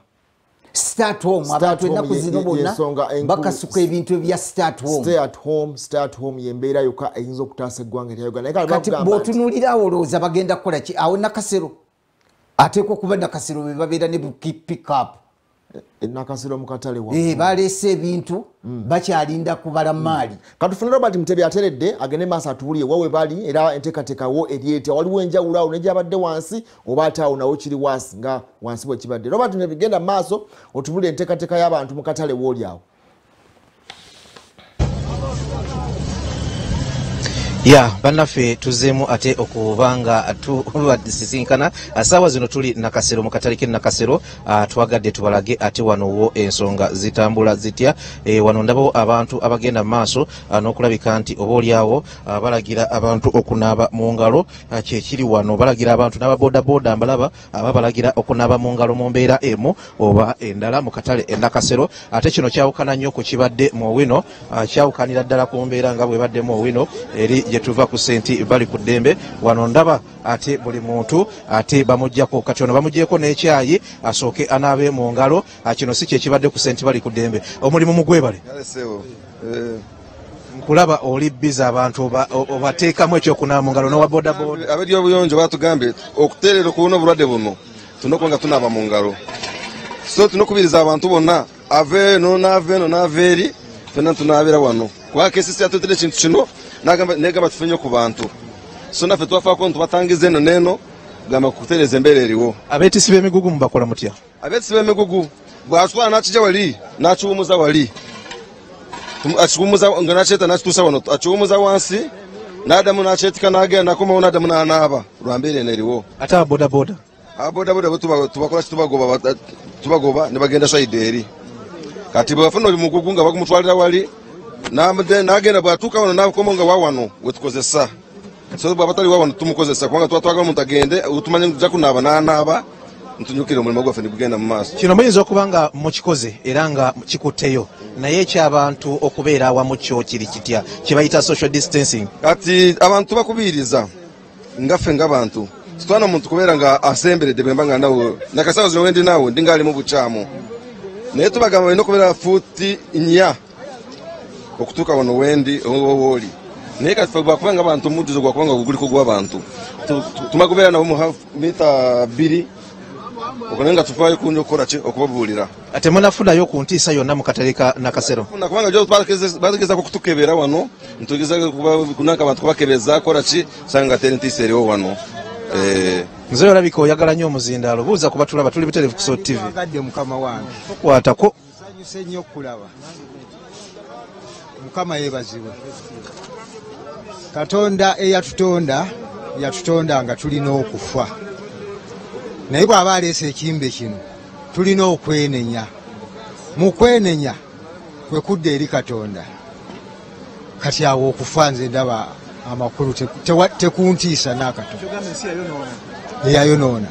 start home Start abantu ennaku zino bonna bakasuka ebintu ebya start home. Stay at home yembeera yokka eyinza okutaasa eggwanga erya uganda. Kati bwotunuulira awo olowooza bagenda kukola ki? Awo nakasero ateekwa okuba nakasero be babeera ne pickup nakasiro mu katale wa Eh, baleese ebintu bakyalinda kubala maali. Katufune robert mutebi ateredde agende maaso atuwulire wa we bali era enteekateekawo eryetya waliwo enjawulo awo negyabadde wansi oba ate awo nawo kiri wansi nga wansi bwekibadde robert mutebi genda mu maaso otubulire enteekateeka y'abantu mu katale wooli awo ya bannaffe tuzeemu ate okuba nga tubasisinkana saawa zino tuli nakasero mu katale ke nakasero. Ah, twagadde tubalage ate wano wo ensonga zitambula zitya. Eh, wano ndabo abantu abagenda mu maaso ah, n'okulabika nti oba oliawo ah, balagira abantu okunaaba mu ngalo. Ah, kyekiri wano balagira abantu n'ababoodabooda mbalaba aba balagira okunaaba mu ngalo mu mbeera emu oba endala mu katale e nakasero. Ate kino kyawukana nnyo ku kibadde mu wino ah, kyawukanira ddala ku mbeera nga bwebadde mu wino eri gye tuva ku senti bali ku ddembe. Wano ndaba ate buli muntu ate bamugjako kati ono bamugyeko n'ekyayi asooke anaabe mu ngalo. Ah, kino si kyekibadde ku senti bali ku ddembe. Omulimu mugwebale. Eh, nkulaba oli biza abantu obateekamu ekyokunaaba mu ngalo n'owa bodaboda. Abebyobuyonjo batugambye okuteerera okubona obulwadde buno tulina okuba nga tunaaba mu ngalo. So tulina okubiriza abantu bonna ava eno naava eno naava eri fenna tunaabira wano. Kubanga kesisi yatutere ekintu kino nagamba- negamba tufenye ku bantu. So naffe twafaako ntubatangiza eno neeno gamba kutereeza embeera eriwo. Abeetisi b'emigugu mubakola mutya? Abeetisi b'emigugu bwatwala nakijja wali nakiwumuza wali. Akiwumuza nga nakyeta nakituusa wano akiwumuza wansi nadamu nakyetika nagenda nakomawo nadamu nanaaba lwambeera eno eriwo. Ate abodaboda boda tuba- tubakola tubagoba ne bagenda sayidi eri kati bwebafuna oli mugugu nga bagumutwalira wali nagenda bwatuuka wano nakoma nga wawano wetukozesa so bwaba tali wabona tumukozesa kubanga tuba twagala omuntu agende utumanye nja kunaaba nanaaba ntunyukire omulimo gwaffe nigugenda mu maaso. Kino muyinza okuba nga mukikoze era nga kikutteyo naye ekyabantu okubeera awamu kyo kiri kitya? Kyebayita social distancing. Kati abantu bakubiriza ngaffe ngabantu sitwana omuntu kubeera nga asemberedde bwemba nga nawe nakasawo zino wendi naawe ndi ngaali mu bukyamu naye tubagamba balina okubeera fuuti nya okutuuka wano wendi wooli naye kati fe gwakuba nga abantu omujjuzo gwakuba nga guguliko gw'abantu Tu- tu- tuma kubeera nabo mu mita bbiri okone nga tufaayo kunya okukola ki? Okubabuulira. Ate munafunayo ku ntiisa yonna mu katale ka nakasero? Kubanga jo bategezako kutukebera wano ntugeza kunaka abantu kubakebeza kola ki? Sanga nga teri ntiisa eriwo wano. Eh, nze olabika oyagala nnyo omuzindaalo buuza kuba tulaba tuli buterevu ku sot tv kwatako sanyuse nnyo okulaba mukama yeebazibwe katonda eyatutonda yatutonda nga tulina okufa. Naye bw'aba aleese ekimbe kino tulina okwenenya. Mu kwenenya kwe kudda eri katonda. Kati awo okufa nze ndaba amakulu tekuntiisa n'akatono eyayonoona.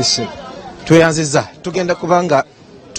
Ese tweyanziza tugenda kubanga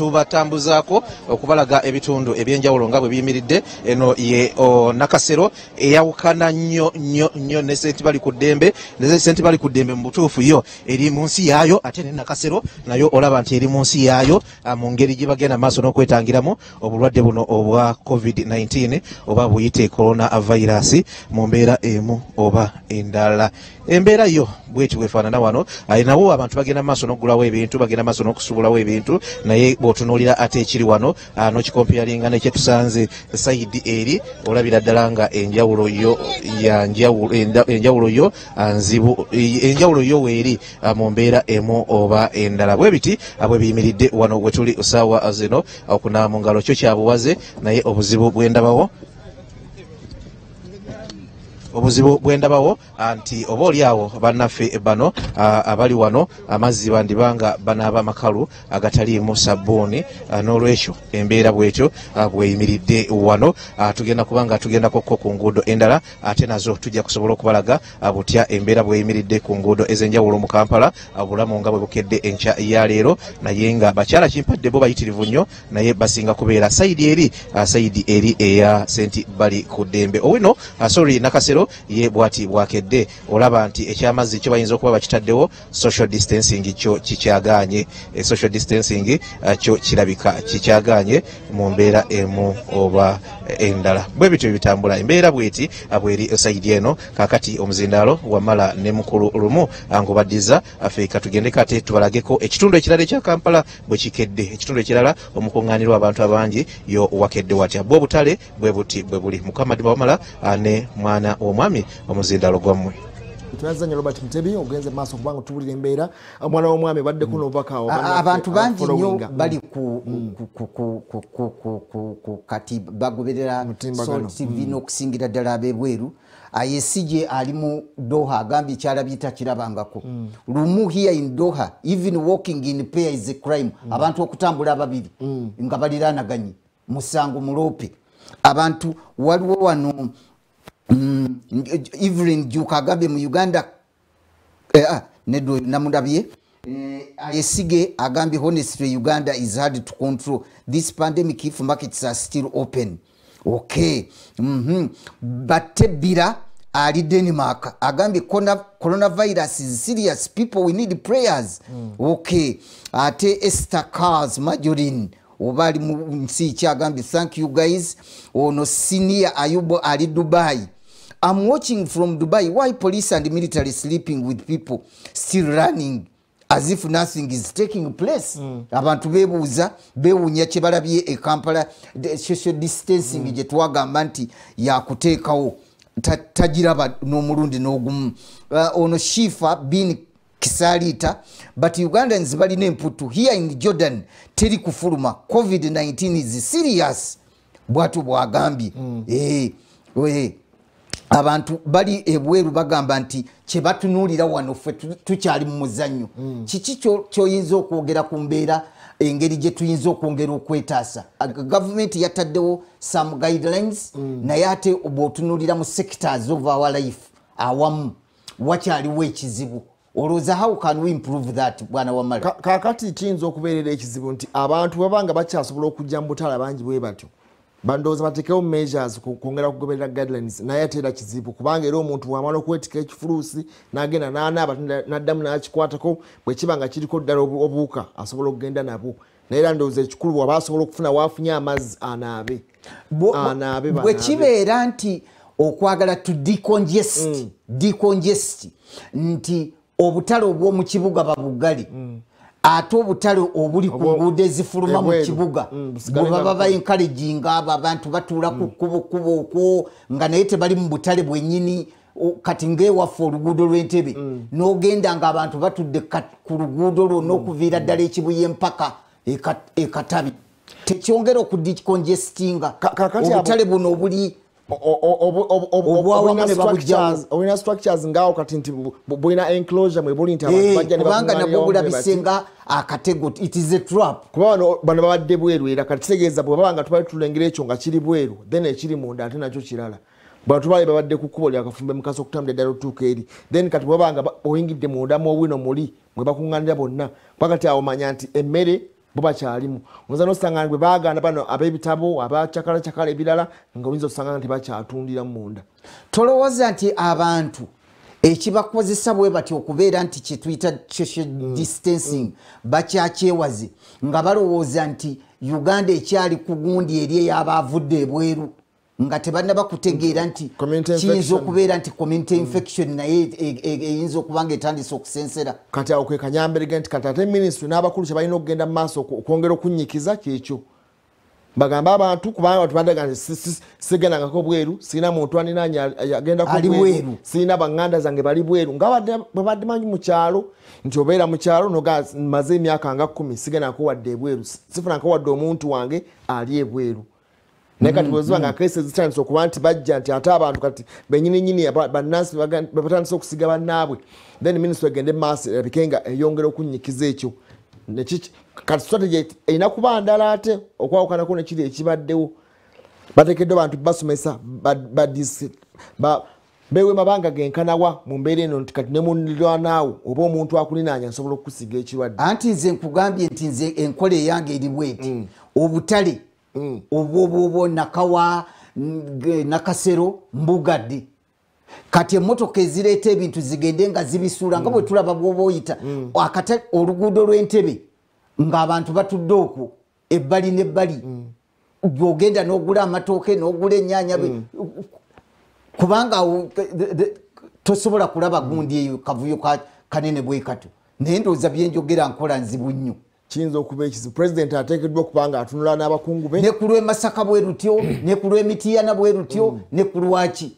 tubatambuzaako okubalaga ebitundu ebyenjawulo nga bwe biyimiridde. Eno ye nakasero eyawukana nnyo nnyo nnyo. Ne senti bali ku ddembe ne senti bali ku ddembe mu butuufu yo. Eri mu nsi yaayo ate ne nakasero nayo olaba nti eri mu nsi yaayo mu ngeri gye bagenda maaso n'okwetangiramu obulwadde buno obwa covid-19 oba buyite coronavirus mu mbeera emu oba endala. Embeera yo bweti bwefaanana wano nawo abantu bagenda maaso n'okugulawo ebintu bagenda maaso n'okusubulawo ebintu naye bw'otunuulira ate ekiri wano ah, n'okikompeyalinga nekyetusanze sayidi eri olabira ddala nga enjawulo yo enjawulo yo ah, nzibu eh, enjawulo yo weeri ah, mu mbeera emu oba endala. Bwe biti bwe biyimiridde wano we tuli saawa zino okunaaba mu ngalo kyo kyabuwaze naye obuzibu bwendabawo obuzibu bwendabawo nti oba oli awo bannaffe bano abali wano amazzi bandibanga banaaba makalu agataliimu sabbuuni n'olwekyo embeera bwetyo bweyimiridde wano. Tugenda kubanga tugendakokko ku nguudo endala ate nazo tujja kusobola okubalaga butya embeera bweyimiridde ku nguudo ez'enjawulo mu kampala obulamu nga bwe bukedde enkya ya leero. Naye nga bakyala kimpadde bo bayitirivu nnyo naye basinga kubeera sayidi eri sayidi eri eya senti bali ku ddembe. Owino sorry nakasero ye bwati bwakedde. Olaba nti ekyamazzi kyo bayinza okuba bakitaddewo social distancing kyo kikyaganye. E social distancing ah, kyo kirabika kikyaganye mu mbeera emu oba endala. Bwe bityo bitambula embeera bweti ah, bweri sayidi eno kakati omuzindaalo wamala ne mukulu lumu ah, ngubaddiza afeeka tugendeko ate tubalageko ekitundu ekirala ekya kampala bwe kikedde. Ekitundu ekirala omukuŋŋaanirwa abantu abangi yo wakedde watya? Bwe obutale bwe buti bwe buli. Mukamadi bawamala ah, ne mwana w'omwami omuzindaalo gwammwe tunazanya robert mutebi ogenze maaso kubanga tubulira embeera. Omwana w'omwami baddeko mm. n'obubakaabantu bangi nnyo bali ku kati bagoberera tv mm. n'okusingira ddala ab'ebweru. Aye sije ali mu doha agambye kyalabye takirabangako mm. lumu here in doha even walking in pair is a crime. Mm. abantu okutambula ababiri mm. nga baliranaganye musango mulope. Abantu waliwo wano evelyn juka agambye mu uganda. Eh, ah, nedda oyo namulabye Eh, ayesige agambye honestly uganda is hard to control. This pandemic if markets are still open okay mm batte bira ali denmark. Agambye corona- coronavirus is serious. People we need prayers. Okay ate esther cars majorin oba ali mu nsi ki agambye thank you guys ono senior ayubo ali dubai. I'm watching from Dubai. Why police and military sleeping with people still running as if nothing is taking place? Abantu bebuuza bewunya kyebalabye e kampala the social distancing gye twagamba nti yakuteekawo ta- tagiraba n'omulundi n'ogumu. Uh, ono shifa bin kisaliita but ugandans balina emputu here in jordan teri kufuluma. Covid-19 is serious. Bwatyo bwagambye. Eh, eh. abantu bali ebweru bagamba nti kyebatunuulira wano ffe tu- tukyali mu muzannyo. Kiki kyo- kyoyinza okwogera ku mbeera engeri gye tuyinza okwongera okwetaasa? Gavumenti yataddewo some guidelines naye ate bw'otunuulira mu sectors of our life awamu wakyaliwo ekizibu olowooza how can we improve that bwana wamala Ka- kaakati kiyinza okubeerera ekizibu nti abantu baba nga bakyasobola okujja mu butala bangi bwe batyo. Bandowooza batekewo measures kwongera kugoberera guidelines naye ate era kizibu kubanga era omuntu bwamala okwetika ekifuluusi n'agenda n'anaaba n'addamu n'akikwatako bwe kiba nga kiriko ddala obu- obuwuka asobola okugenda nabwo naye era ndowooza ekikulu bwaba asobola okufuna waafunye amazzi anaabe. Anaabe bwe kibeera nti okwagala to decongest decongest nti obutale obw'omu kibuga babugali ate obutale obuli ku nguudo ezifuluma mu kibuga Mm, bwe baba nga- baencouraginga abo abantu batuula ku kkubokubo okwo nga naye tebali mu butale bwennyini kati ngaewaffe oluguudo lw'entebe n'ogenda nga abantu batudde ku luguudo lwonna okuviira ddala ekibuye empaka eka- ekatabi tekyongera okudicongestinga Ka- kakati abo- obutale buno obuli O- o- o- obu- obu- obu- Obwawamu obulina ne structures- obulina structures ngaawo kati nti bu- bu- bulina enclosure mwe buli nti Eh, kubanga nabwo bati. bulabisenga akatego it is a trap. Kuba bano bano babadde bweru era kati kitegeeza bwe baba nga tubali tulengera ekyo nga kiri bweru then ekiri munda ate nakyo kirala. Bantu bali babadde ku kkubo lyakafumbe mukasa okutambula eddala otuuka eri then kati bwe baba nga ba- oyingidde munda mu obwino muli mwe bakuŋŋaanira bonna. Pakati awo manya nti emmere bo bakyalimu. Oyinza nosanga bwe baagaana bano ab'ebitabo abacakalacakala ebirala nga oyinza osanga nti bakyatundira munda. Tolowooza nti abantu ekibakozesa bwe bati okubeera nti kyetuyita social distancing bakyakyewaze nga balowooza nti uganda ekyali ku gundi eri eyaba avudde ebweru nga tebanaba kutegeera nti Community kiyinza okubeera nti community infection naye e- e- eyinza okuba nga etandise okusensera. Kati awo kwe kanyambirege nti kati ate minisitule n'abakulu kyebalina okugenda mu maaso okwongera okunnyikiza kyekyo. Bagambe abantu kubanga si- sigendangako bweru sirina muntu aninanya agendako Ali bweru. sirina baŋŋanda zange bali bweru. Nga badde- bwe badde manyi mu kyalo nti obeera mu kyalo noga maze emyaka nga kumi sigendako wadde ebweru. Si- sifunako wadde omuntu wange ali ebweru naye kati bweziba nga kese zitandise okuba nti bajja nti ate abantu kati benyininyini bannansi batandise okusiga bannaabwe. Then minisitule egende maaso erabike nga eyongera okunnyikiza ekyo. Nekiki- kati strategy erina kuba ndala ate okwawukanako nekiri ekibaddewo? Bateekeddwa abantu basomesa bewe mabanga genkanawa mu mbeera eno nti kati ne mulirwanaawo oba omuntu akulinanya nsobola okukusiga ekirwadde. Anti nze nkugambye nti nze enkola eyange eri bweti obutale obwobwobo nakawa ng- nakasero mbugadde kati emotoka ezireeta ebintu zigende nga zibisuula nga bwe tulaba bwoba oyita akata oluguudo lw'entebe ng'abantu batudde okwo ebbali n'ebbali. Gyogenda n'ogula amatooke n'ogula ennyaanya kubanga tosobola kulaba gundi eyo kavuyo ka- kanene bwe kato. Naye ndowooza byenjogera nkola nzibu nnyo kiyinza okuba ekizibu. Pulezidenti ateekeddwa okuba nga atunula n'abakungu be. Ne ku lw'emasaka bwe lutyo ne ku lw'emitiyana bwe lutyo ne ku lwaki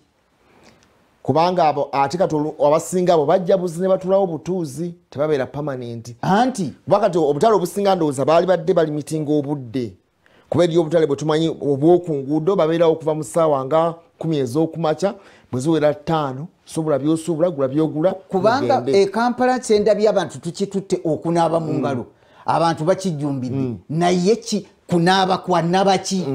kubanga abo ate kati abasinga abo bajja buzi ne batulawo butuuzi tebabeera pamanenti anti? Bakati obutale obusinga ndowooza baali badde balimitinga obudde. Kuba eriyo obutale bwe tumanyi obw'oku nguudo babeerawo okuva mu ssaawa nga kumi ez'okumakya bwe ziwera ttaano sobola byosubula gula byogula kubanga ekampala kyendabye abantu tukitutte okunaaba mu ngalo abantu bakijumbidde naye ki? Kunaaba kwanabaki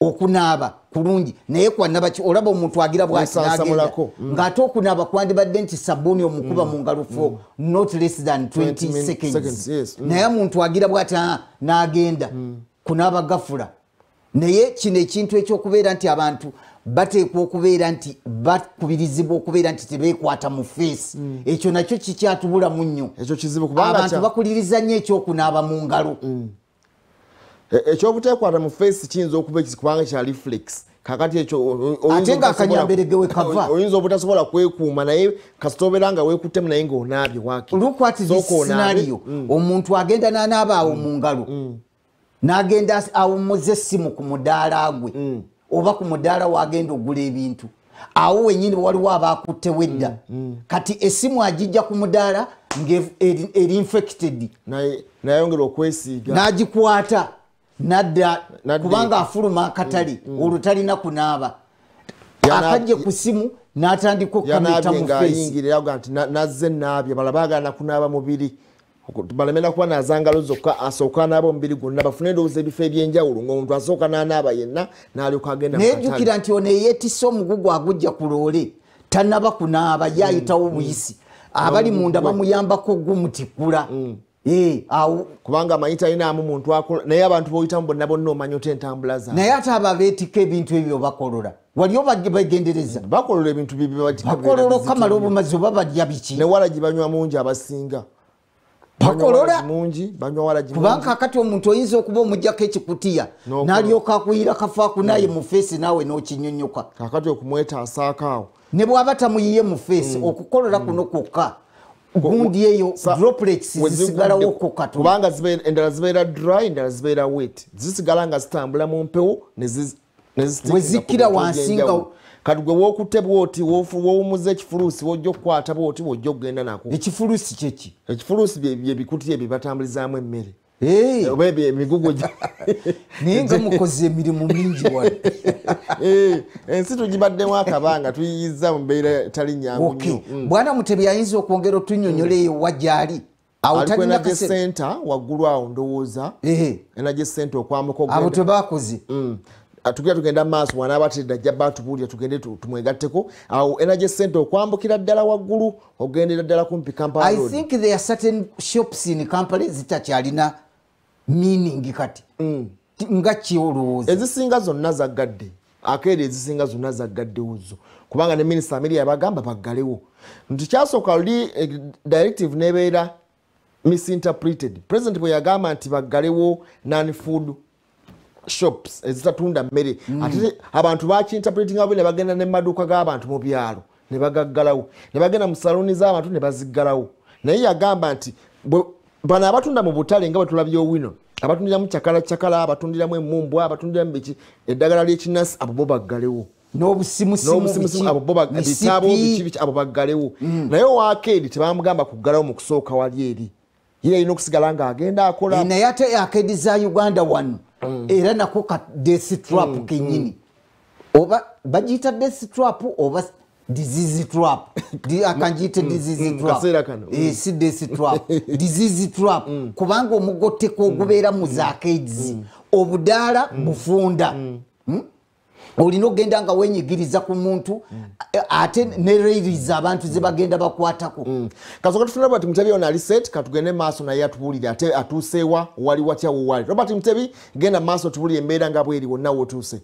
okunaaba kulungi. Naye kwanabaki olaba omuntu agira bwati n'agenda. Yesansamulako. ng'ate okunaaba kwandibadde nti sabbuuni omukuba mu ngalo for not less than 20 20 min- seconds. Mm. naye omuntu agira bwati "Ah, n'agenda. Kunaaba gafula. Naye kino ekintu ekyokubeera nti abantu bateekwa okubeera nti bakubirizibwa okubeera nti tebeekwata mu feesi. Ekyo nakyo kikyatubulamu nnyo abantu bakuliriza nnyo ekyokunaaba mu ngalo. E- ekyobuteekwata mu feesi kiyinza okuba kubanga kya reflex kakati ekyo o- o- oyinza Ate nga obutasobola- akanyamberege we kava. [LAUGHS] oyinza obutasobola kwekuuma naye kasita obeera nga weekuttemu naye ng'onaabye waki onaabe. scenario. Omuntu agenda n'anaaba awo mu ngalo n'agenda awummuza essimu ku mudaala gwe oba ku mudaala wagenda ogula ebintu. Awo wenyini waliwo abakuttewo edda kati essimu agijja ku mudaala ng'eri infected. Nayongera okwesiiga. N'agikwata nadda kubanga afuluma akatale olwo talina kunaaba. Akajje ku simu n'atandika yanaabye mu "Na- nazze naabye bala baagala nakunaaba mubiri balemera kuba nazangalo zokka asooka anaaba omubiri gwonna bafune endowooza ebifo ebyenjawulo ngaomuntu asooka n'anaaba yenna n'alyoka agenda naye jjukira nti ono eyeetisse omugugu agujja ku loole tanaba kunaaba yayitawo buyisi. Abali munda bamuyambako gumutikula Eh, awo kubanga amanyi talinamu muntu naye abantu boyitamu bonna bonna omanya ota entambula zaabwe. Naye ate abo abeetika ebintu ebyo bakolola wali obagendereza bakolola ebintu bakolola okamala obumazi oba balya biki? Newalagi banywa mungi abasinga bakolola. mungi banywa walagi kubanga kakati omuntu oyinza okuba omugjako ekikutiya n'alyoka akuyira kafaaku naye mu feesi naawe n'okinyonyoka kakati okumwetaasaako awo. Ne bw'aba tamuyiye mu feesi okukolola kuno kwokka gundi eyo Sa- droplets we zisigalawo zigudde- ko katono. kubanga endala zibeera dry endala zibeera wet. Zisigala nga zitambula mu mpewo ne zi- ne zisitikira We zikkira ku bintu wansi nga- kati gwe wokutte bwoti wowumuza ekifuluusi wojja okukwata bwoti wojja okugenda nako. Ekifulusi kyeki ekifuluusi bye- bye bikuti ebyo batambulizaamu emmere. Eh, oba emigugu [LAUGHS] naye nga mukoze emirimu mingi wano. [LAUGHS] Eh, ensi tugibaddemu akabanga tuyiyiza mu mbeera etali nyangu Okay. nnyo. Bwana mutebi ayinza okwongera otunyonyola eyo wajjaali awo ali ku talina energy kase center waggulu awo ndowooza. Energy center okwambuka abo tebakoze Mm. Tugenda tugenda maaso wanaaba atedde ajja baatubuulira tugende tu- tumwegatteko. Awo energy center okwambukira ddala waggulu ogendera ddala kumpi i kampala road. think there are certain shops in kampala ezitakyalina meaning kati. Ti- nga ki olowooza ezisinga zonna zaggadde. Akeera ezisinga zonna zaggaddewo zo kubanga ne minisita amiri yabagamba baggalewo. Nti kyasooka luli eh, directive nebeera misinterpreted. President bwe yagamba nti baggalewo non food shops ezitatunda mmere. Ate abantu bakinterpretinga bubi ne bagenda ne maduuka g'abantu mu byalo ne bagaggalawo. Ne bagenda mu saluni z'abantu ne baziggalawo. Naye yagamba nti bwe- bano abatunda mu butale nga bwetulabye wino abatundiramu cakala cakala abatundiramu emumbwa abatundiramu biki eddagala ly'ekinasi abo bo baggalewo. N'obusimusimu n'obusimusimu abo bo bag- ebitabo biki abo baggalewo. Naye owakeedi tebamugamba kuggalawo mu kusooka wali eri. Ye alina okusigala ng'agenda akola. Naye ate akedi za uganda wano era nako ka destrap kenyini oba bagiyita destrap oba disease trap? [LAUGHS] Akagiyite disease mm, trap. kaseera kano, Eh, [LAUGHS] disease trap. Kubanga omugotteko ogubeera mu za kaids obudaala bufunda? Olina okgenda nga wenyigiriza ku muntu ate ne railries abantu ze bagenda bakwatako. Kasooka tufuna robert mutebi ono ali set katugende maaso naye atubuulire ate atuuseewa wali watya wowali robert mutebi genda maaso tubuulire embeera nga bweri wonna wotuuse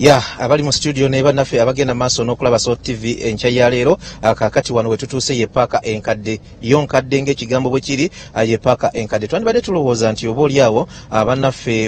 ya abali mu studio ne bannaffe abagenda maaso n'okulaba so tv enkya ya leero ah, kaakati wano wetutuuse ye paaka enkadde. Yo nkadde ng'ekigambo bwe kiri ah, ye paaka enkadde. Twandibadde tulowooza nti oba oli awo ah,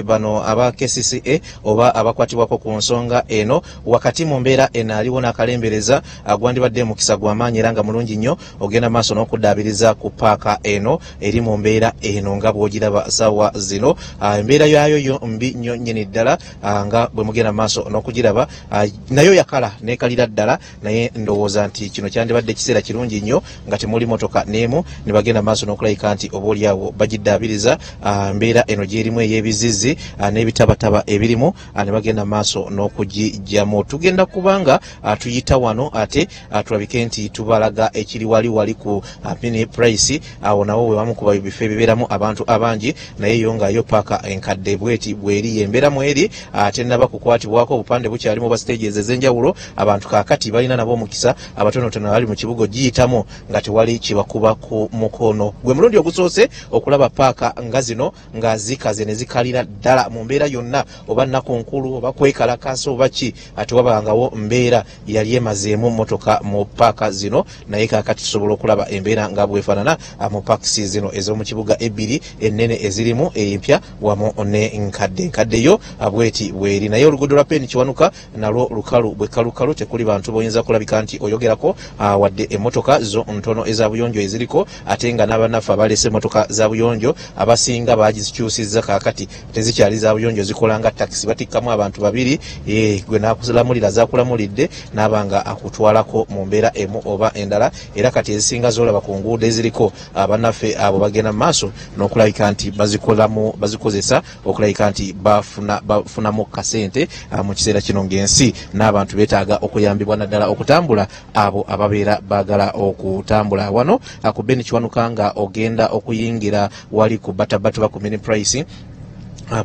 bano aba kcca oba abakwatibwako ku nsonga eno wakati mu mbeera eno aliwo n'akalembereza ah, gwandibadde mukisa gw'amaanyi era nga mulungi nnyo ogenda maaso n'okuddaabiriza ku paaka eno eri mu mbeera eno nga bw'ogiraba sawa zino. Embeera yayo yo mbi nnyo nnyini ddala nga bwe mugenda maaso n'okugiraba ah, nayo yakala nekalira ddala naye ndowooza nti kino kyandibadde ekiseera kirungi nnyo nga temuli motoka n'emu ne bagenda maaso n'okulabika nti oba oliawo bagiddaabiriza ah, mbeera eno gyerimu ey'ebizizi ah, n'ebitabataba ebirimu ne bagenda maaso n'okugijjamu tugenda kubanga tuyita wano ate tulabike nti tubalaga ekiri wali wali ku mini price awo nawo bwe bamu kuba bifo ebibeeramu abantu abangi naye yo nga yo paaka enkadde bweti bweri yembeeramu eri ate naba kukwatibwako obupande bukyalimu oba stages ez'enjawulo. Abantu kaakati balina nabo omukisa abatonotono abali mu kibuga giyitamu nga tewali kibakuba ku mukono. Gwe mulundi ogusoose okulaba paaka nga zino nga zikaze ne zikalira ddala mu mbeera yonna oba nnaku nkulu oba kwekalakasa oba ki ate wabangawo mbeera yali emazeemu motoka mu paaka zino. Naye kaakati tusobola okulaba embeera nga bwefaanana ah, mu paakisi zino ez'omu kibuga ebbiri ennene ezirimu empya wamu ne nkadde. Nkadde yo ah, bweti bweri. Naye oluguudo lwa peni kiwanuka nalwo lukalu bwe kalukalu tekuli bantu boyinza kulabika nti oyogerako ah, wadde emmotoka zo ntono eza buyonjo eziriko ate nga n'abannaffe abalese emmotoka za buyonjo abasinga bagikyusizza kaakati tezikyali za buyonjo zikola nga takisi batikkamu abantu babiri eh, gwe nakulamulira zakulamulidde naaba nga akutwalako mu mbeera emu oba endala era kati ezisinga zolaba ku nguudo eziriko abannaffe abo bagenda mu maaso n'okulabika nti bazikolamu bazikozesa okulabika nti bafuna bafunamu kasente ah, mu kiseera kino ng'ensi. N'abantu betaaga okuyambibwa naddala okutambula abo ababeera baagala okutambula. Wano ah, ku beni kiwanuka nga ogenda okuyingira wali ku batabatuba ku mini price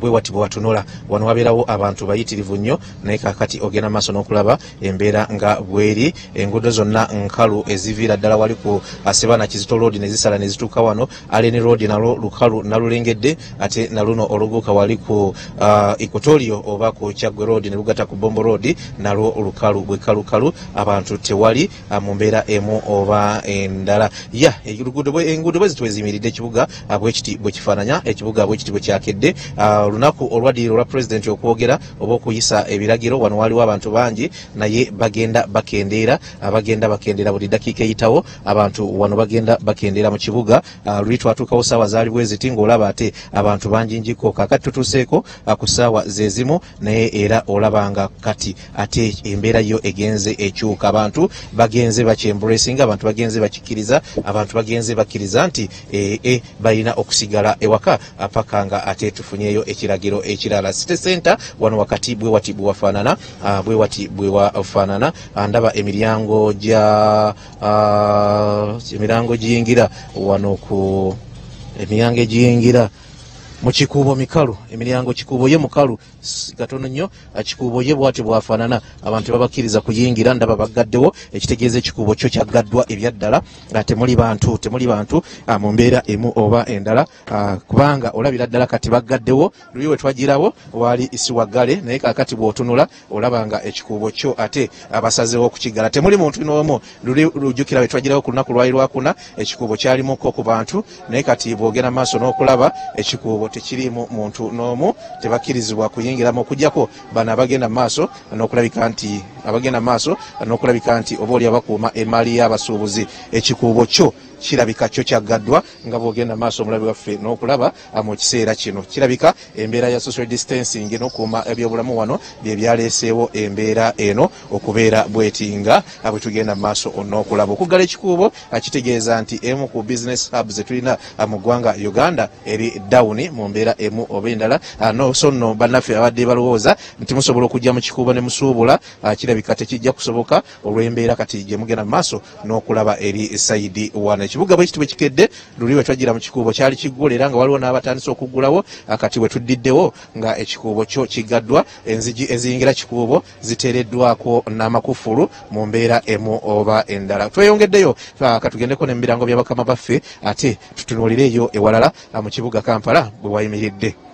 bwe wati bwe watunula wano wabeerawo abantu bayitirivu nnyo naye kakati ogenda maaso n'okulaba embeera nga bweri. Enguudo zonna nkalu eziviira ddala wali ku asebana kizito road ne zisala ne zituuka wano. Aleni road nalwo lukalu nalulengedde ate naluno oluguuka wali ku uh, equatorio oba ku kyaggwe road ne lugata ku bombo road nalwo lukalu bwekalukalu abantu tewali uh, mu mbeera emu oba endala. Ya enguudo bwe zitweziyimiridde ekibuga bwekiti bwe kifaananya ekibuga bwekiti bwe kyakedde uh, olunaku olwaddirira olwa pulezidenti okwogera oba okuyisa ebiragiro wano waliwo abantu bangi naye bagenda bakendeera abagenda bakendeera buli dakiika eyitawo. Abantu wano bagenda bakendeera mu kibuga uh, luli twatuukawo saawa zaali bwe ziti ng'olaba ate abantu bangi njiko. Kakati tutuuseeko uh, ku saawa zezimu naye era olaba nga kati ate embeera yo egenze ekyuka. Abantu bagenze bakyembulesinga abantu bagenze bakikkiriza abantu bagenze bakkiriza nti e, e, balina okusigala ewaka ah, paka nga ate tufunyeyo ekiragiro ekirala. City center wano wakati bwe wati bwe wafaanana ah, bwe wati bwe wafaanana. Ah, ndaba emiryango gya ah, emiryango giyingira wano ku emiryango egiyingira mu kikuubo mikalu emiryango kikuubo ye mukalu katono nnyo ah, kikuubo ye bwati bwafaanana. Abantu tebabakkiriza kuyingira ndaba baggaddewo ekitegeeza ekikuubo kyo kyaggaddwa ebyaddala temuli bantu temuli bantu ah, mu mbeera emu oba endala. Ah, kubanga olabira ddala kati baggaddewo luli we twagirawo waali isiwaggale naye kakati bw'otunula olaba nga ekikuubo kyo ate abasazeewo okukiggala temuli muntu n'omu luli lujjukira we twagirawo ku lunaku lwali lwakuna ekikuubo kyalimuko ku bantu naye kati bw'ogenda maaso n'okulaba ekikuubo tekiriimu muntu n'omu tebakkirizibwa kuyingiramu okugjako bano abagenda maaso n'okulabika nti abagenda maaso n'okulabika nti oba oli abakuuma emaali y'abasuubuzi. Ekikuubo kyo kirabika kyo kyaggaddwa nga bwogenda maaso omulabi waffe n'okulaba ah, mu kiseera kino. Kirabika embeera ya social distancing n'okuuma ebyobulamu wano bye byaleeseewo embeera eno okubeera bwetinga ah, bwe tugenda mu maaso n'okulaba okuggala ekikuubo ah, kitegeeza nti emu ku business hubs zetulina mu ggwanga uganda eri down mu mbeera emu oba endala. So nno bannaffe abadde balowooza nti musobola okujja mu kikuubo ne musuubula kirabika tekijja kusoboka olw'embeera kati gye mugenda mu maaso n'okulaba eri sayidi wano ekibuga bwe kiti bwe kikedde luli we twagira mu kikuubo kyali kiggula era nga waliwo n'abatandise okuggulawo ah, kati we tuddiddewo nga ekikuubo kyo kiggaddwa enzigi eziyingira kikuubo ziteereddwako n'amakufulu mu mbeera emu oba endala. Tweyongeddeyo katugendeko n'emirango by'abakama baffe ate tutunuulireeyo ewalala mu kibuga kampala bwe wayimiridde